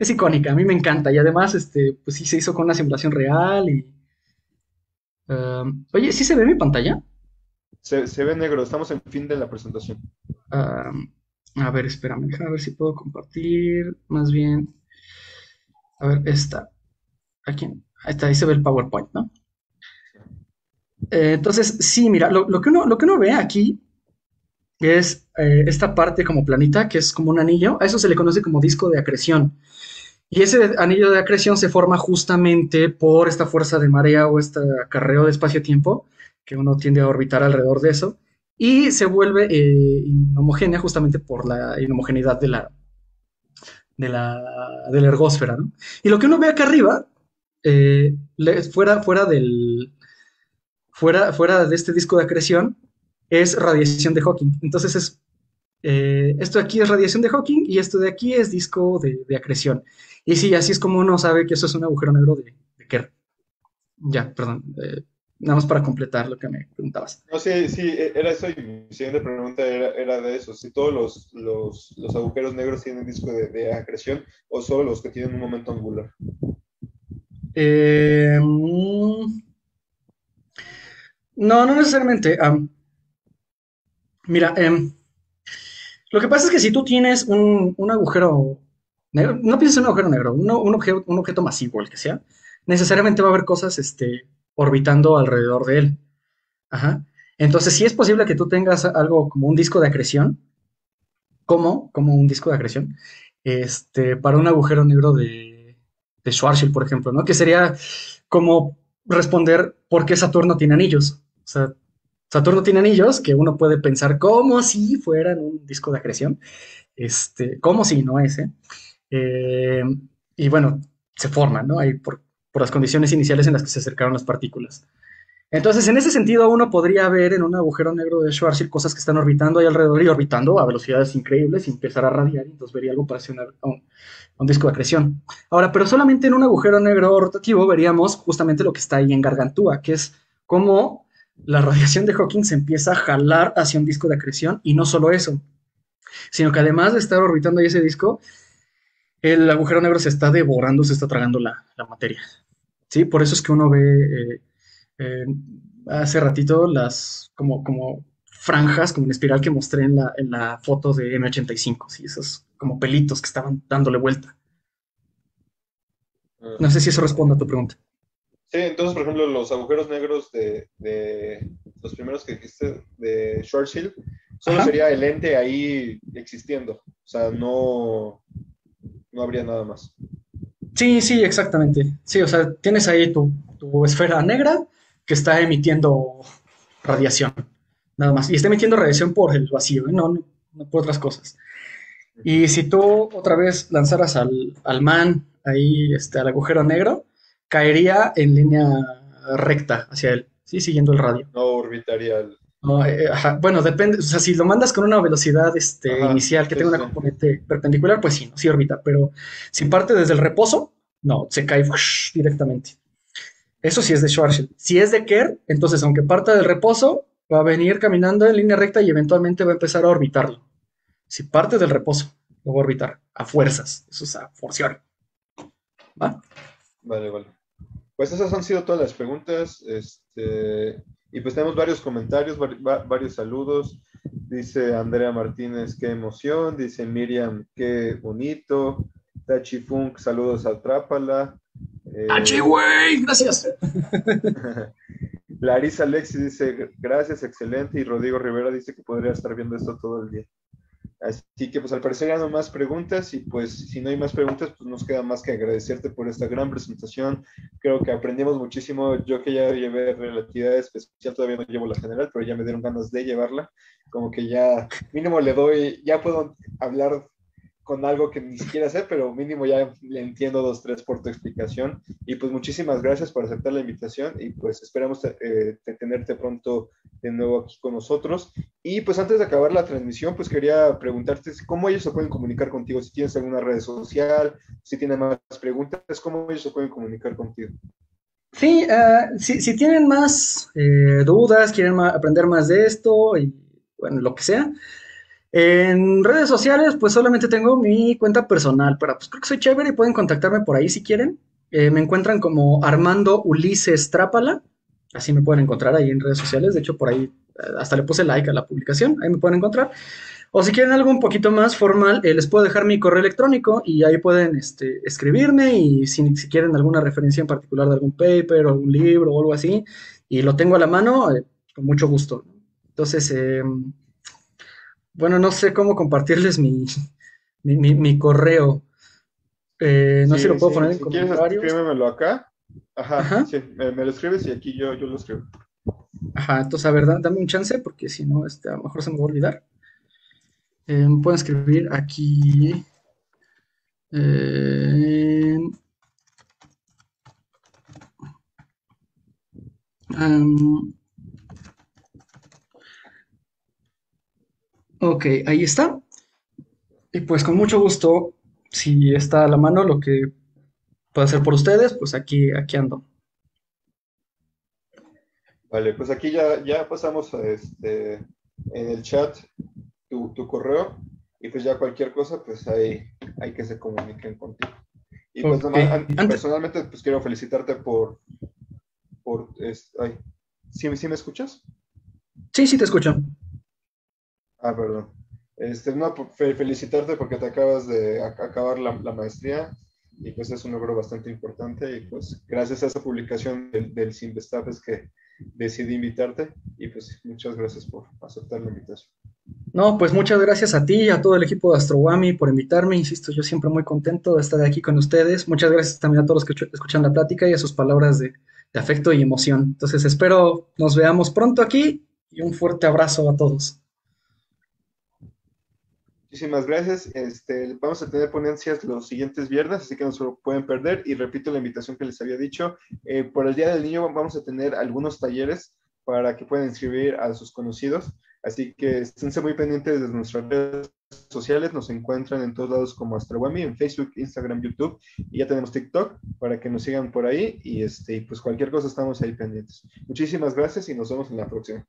es icónica, a mí me encanta y además, este, pues sí se hizo con una simulación real y... Um, oye, ¿sí se ve mi pantalla? Se, se, ve negro, estamos en fin de la presentación. Um, a ver, espérame, déjame ver si puedo compartir, más bien... A ver, esta. Aquí, ahí está, ahí se ve el PowerPoint, ¿no? Eh, entonces, sí, mira, lo, que uno, lo que uno ve aquí es eh, esta parte como planita, que es como un anillo, a eso se le conoce como disco de acreción. Y ese anillo de acreción se forma justamente por esta fuerza de marea o este acarreo de espacio-tiempo, que uno tiende a orbitar alrededor de eso, y se vuelve eh, inhomogénea justamente por la inhomogeneidad de la, de la, ergósfera. Y lo que uno ve acá arriba, fuera, fuera del, fuera, de este disco de acreción es radiación de Hawking. Entonces es, eh, esto de aquí es radiación de Hawking y esto de aquí es disco de, acreción. Y sí, así es como uno sabe que eso es un agujero negro de, Kerr. Ya, perdón. Eh, nada más para completar lo que me preguntabas. No, sí, sí, e, era eso y mi siguiente pregunta era, de eso, si todos los, los, agujeros negros tienen disco de, acreción o solo los que tienen un momento angular. Eh, mm, no, no necesariamente. Mira, em, lo que pasa es que si tú tienes un, agujero negro, no pienses en un agujero negro, un, objeto, un objeto masivo, el que sea, necesariamente va a haber cosas este, orbitando alrededor de él. Ajá. Entonces, sí es posible que tú tengas algo como un disco de acreción, como, como un disco de acreción, este, para un agujero negro de, de Schwarzschild, por ejemplo, ¿no? Que sería como responder por qué Saturno tiene anillos. O sea, Saturno tiene anillos que uno puede pensar como si fueran un disco de acreción, este, como si no es, ¿eh? Eh, y bueno, se forman, ¿no? Ahí por, por las condiciones iniciales en las que se acercaron las partículas. Entonces, en ese sentido, uno podría ver en un agujero negro de Schwarzschild cosas que están orbitando ahí alrededor y orbitando a velocidades increíbles y empezar a radiar, y entonces vería algo parecido a un, un, disco de acreción. Ahora, pero solamente en un agujero negro rotativo veríamos justamente lo que está ahí en Gargantúa, que es cómo la radiación de Hawking se empieza a jalar hacia un disco de acreción, y no solo eso, sino que además de estar orbitando ahí ese disco, el agujero negro se está devorando, se está tragando la, materia. ¿Sí? Por eso es que uno ve eh, eh, hace ratito las como, como franjas, como en espiral que mostré en la, en la foto de M85, ¿sí? esos como pelitos que estaban dándole vuelta. No sé si eso responde a tu pregunta. Sí, entonces, por ejemplo, los agujeros negros de, los primeros que dijiste de Schwarzschild, solo sería el ente ahí existiendo. O sea, no, no habría nada más. Sí, sí, exactamente. Sí, o sea, tienes ahí tu, esfera negra que está emitiendo radiación, nada más. Y está emitiendo radiación por el vacío, ¿eh? no, no, por otras cosas. Y si tú otra vez lanzaras al, al man ahí, este, al agujero negro, caería en línea recta hacia él, ¿sí? Siguiendo el radio. No orbitaría el, eh, bueno, depende, o sea, si lo mandas con una velocidad este, inicial que tenga una componente perpendicular, pues sí, no, sí orbita, pero si parte desde el reposo, no, se cae directamente. Eso sí es de Schwarzschild. Si es de Kerr, entonces aunque parta del reposo, va a venir caminando en línea recta y eventualmente va a empezar a orbitarlo. Si parte del reposo, lo va a orbitar a fuerzas, eso es a forción. ¿Va? Vale, vale. Pues esas han sido todas las preguntas. Este, y pues tenemos varios comentarios, varios saludos. Dice Andrea Martínez, qué emoción. Dice Miriam, qué bonito. Tachi Funk, saludos a Trápala. Eh, ¡Tachi, güey! Gracias. Larisa Alexi dice, gracias, excelente. Y Rodrigo Rivera dice que podría estar viendo esto todo el día. Así que pues al parecer ya no más preguntas y pues si no hay más preguntas pues nos queda más que agradecerte por esta gran presentación. Creo que aprendimos muchísimo. Yo que ya llevé relatividad especial, todavía no llevo la general, pero ya me dieron ganas de llevarla. Como que ya mínimo le doy, ya puedo hablar con algo que ni siquiera sé, pero mínimo ya le entiendo dos, tres por tu explicación. Y pues muchísimas gracias por aceptar la invitación y pues esperamos eh, tenerte pronto de nuevo aquí con nosotros. Y pues antes de acabar la transmisión, pues quería preguntarte cómo ellos se pueden comunicar contigo, si tienes alguna red social, si tienen más preguntas, cómo ellos se pueden comunicar contigo. Sí, uh, si, si, tienen más eh, dudas, quieren aprender más de esto y bueno, lo que sea, en redes sociales, pues solamente tengo mi cuenta personal, pero pues creo que soy chévere y pueden contactarme por ahí si quieren. Eh, me encuentran como Armando Ulises Trápala, así me pueden encontrar ahí en redes sociales. De hecho, por ahí eh, hasta le puse like a la publicación, ahí me pueden encontrar. O si quieren algo un poquito más formal, eh, les puedo dejar mi correo electrónico y ahí pueden este, escribirme y si, si, quieren alguna referencia en particular de algún paper o algún libro o algo así, y lo tengo a la mano, con mucho gusto. Entonces, em, bueno, no sé cómo compartirles mi, mi, correo. Eh, no sé si lo puedo poner en comentarios. escríbemelo acá. Ajá, sí, me, lo escribes y aquí yo, yo lo escribo. Ajá, entonces, a ver, dame un chance porque si no, este, a lo mejor se me va a olvidar. Eh, pueden escribir aquí. Eh, Ok, ahí está. Y pues con mucho gusto, si está a la mano lo que puedo hacer por ustedes, pues aquí, aquí ando. Vale, pues aquí ya, ya pasamos a este, en el chat tu, tu correo y pues ya cualquier cosa, pues ahí hay que se comuniquen contigo. Y pues personalmente pues quiero felicitarte por, por ay, ¿sí, me escuchas? Sí, sí te escucho. Ah, perdón. Este, no, felicitarte porque te acabas de acabar la, maestría y pues es un logro bastante importante y pues gracias a esa publicación del, del Simvestab es que decidí invitarte y pues muchas gracias por aceptar la invitación. No, pues muchas gracias a ti y a todo el equipo de Astrowami por invitarme. Insisto, yo siempre muy contento de estar aquí con ustedes. Muchas gracias también a todos los que escuchan la plática y a sus palabras de, afecto y emoción. Entonces espero nos veamos pronto aquí y un fuerte abrazo a todos. Muchísimas gracias. Este, vamos a tener ponencias los siguientes viernes, así que no se lo pueden perder. Y repito la invitación que les había dicho. Eh, por el Día del Niño vamos a tener algunos talleres para que puedan inscribir a sus conocidos. Así que estén muy pendientes de nuestras redes sociales. Nos encuentran en todos lados como Astrowami, en Facebook, Instagram, YouTube. Y ya tenemos TikTok para que nos sigan por ahí. Y este, pues cualquier cosa estamos ahí pendientes. Muchísimas gracias y nos vemos en la próxima.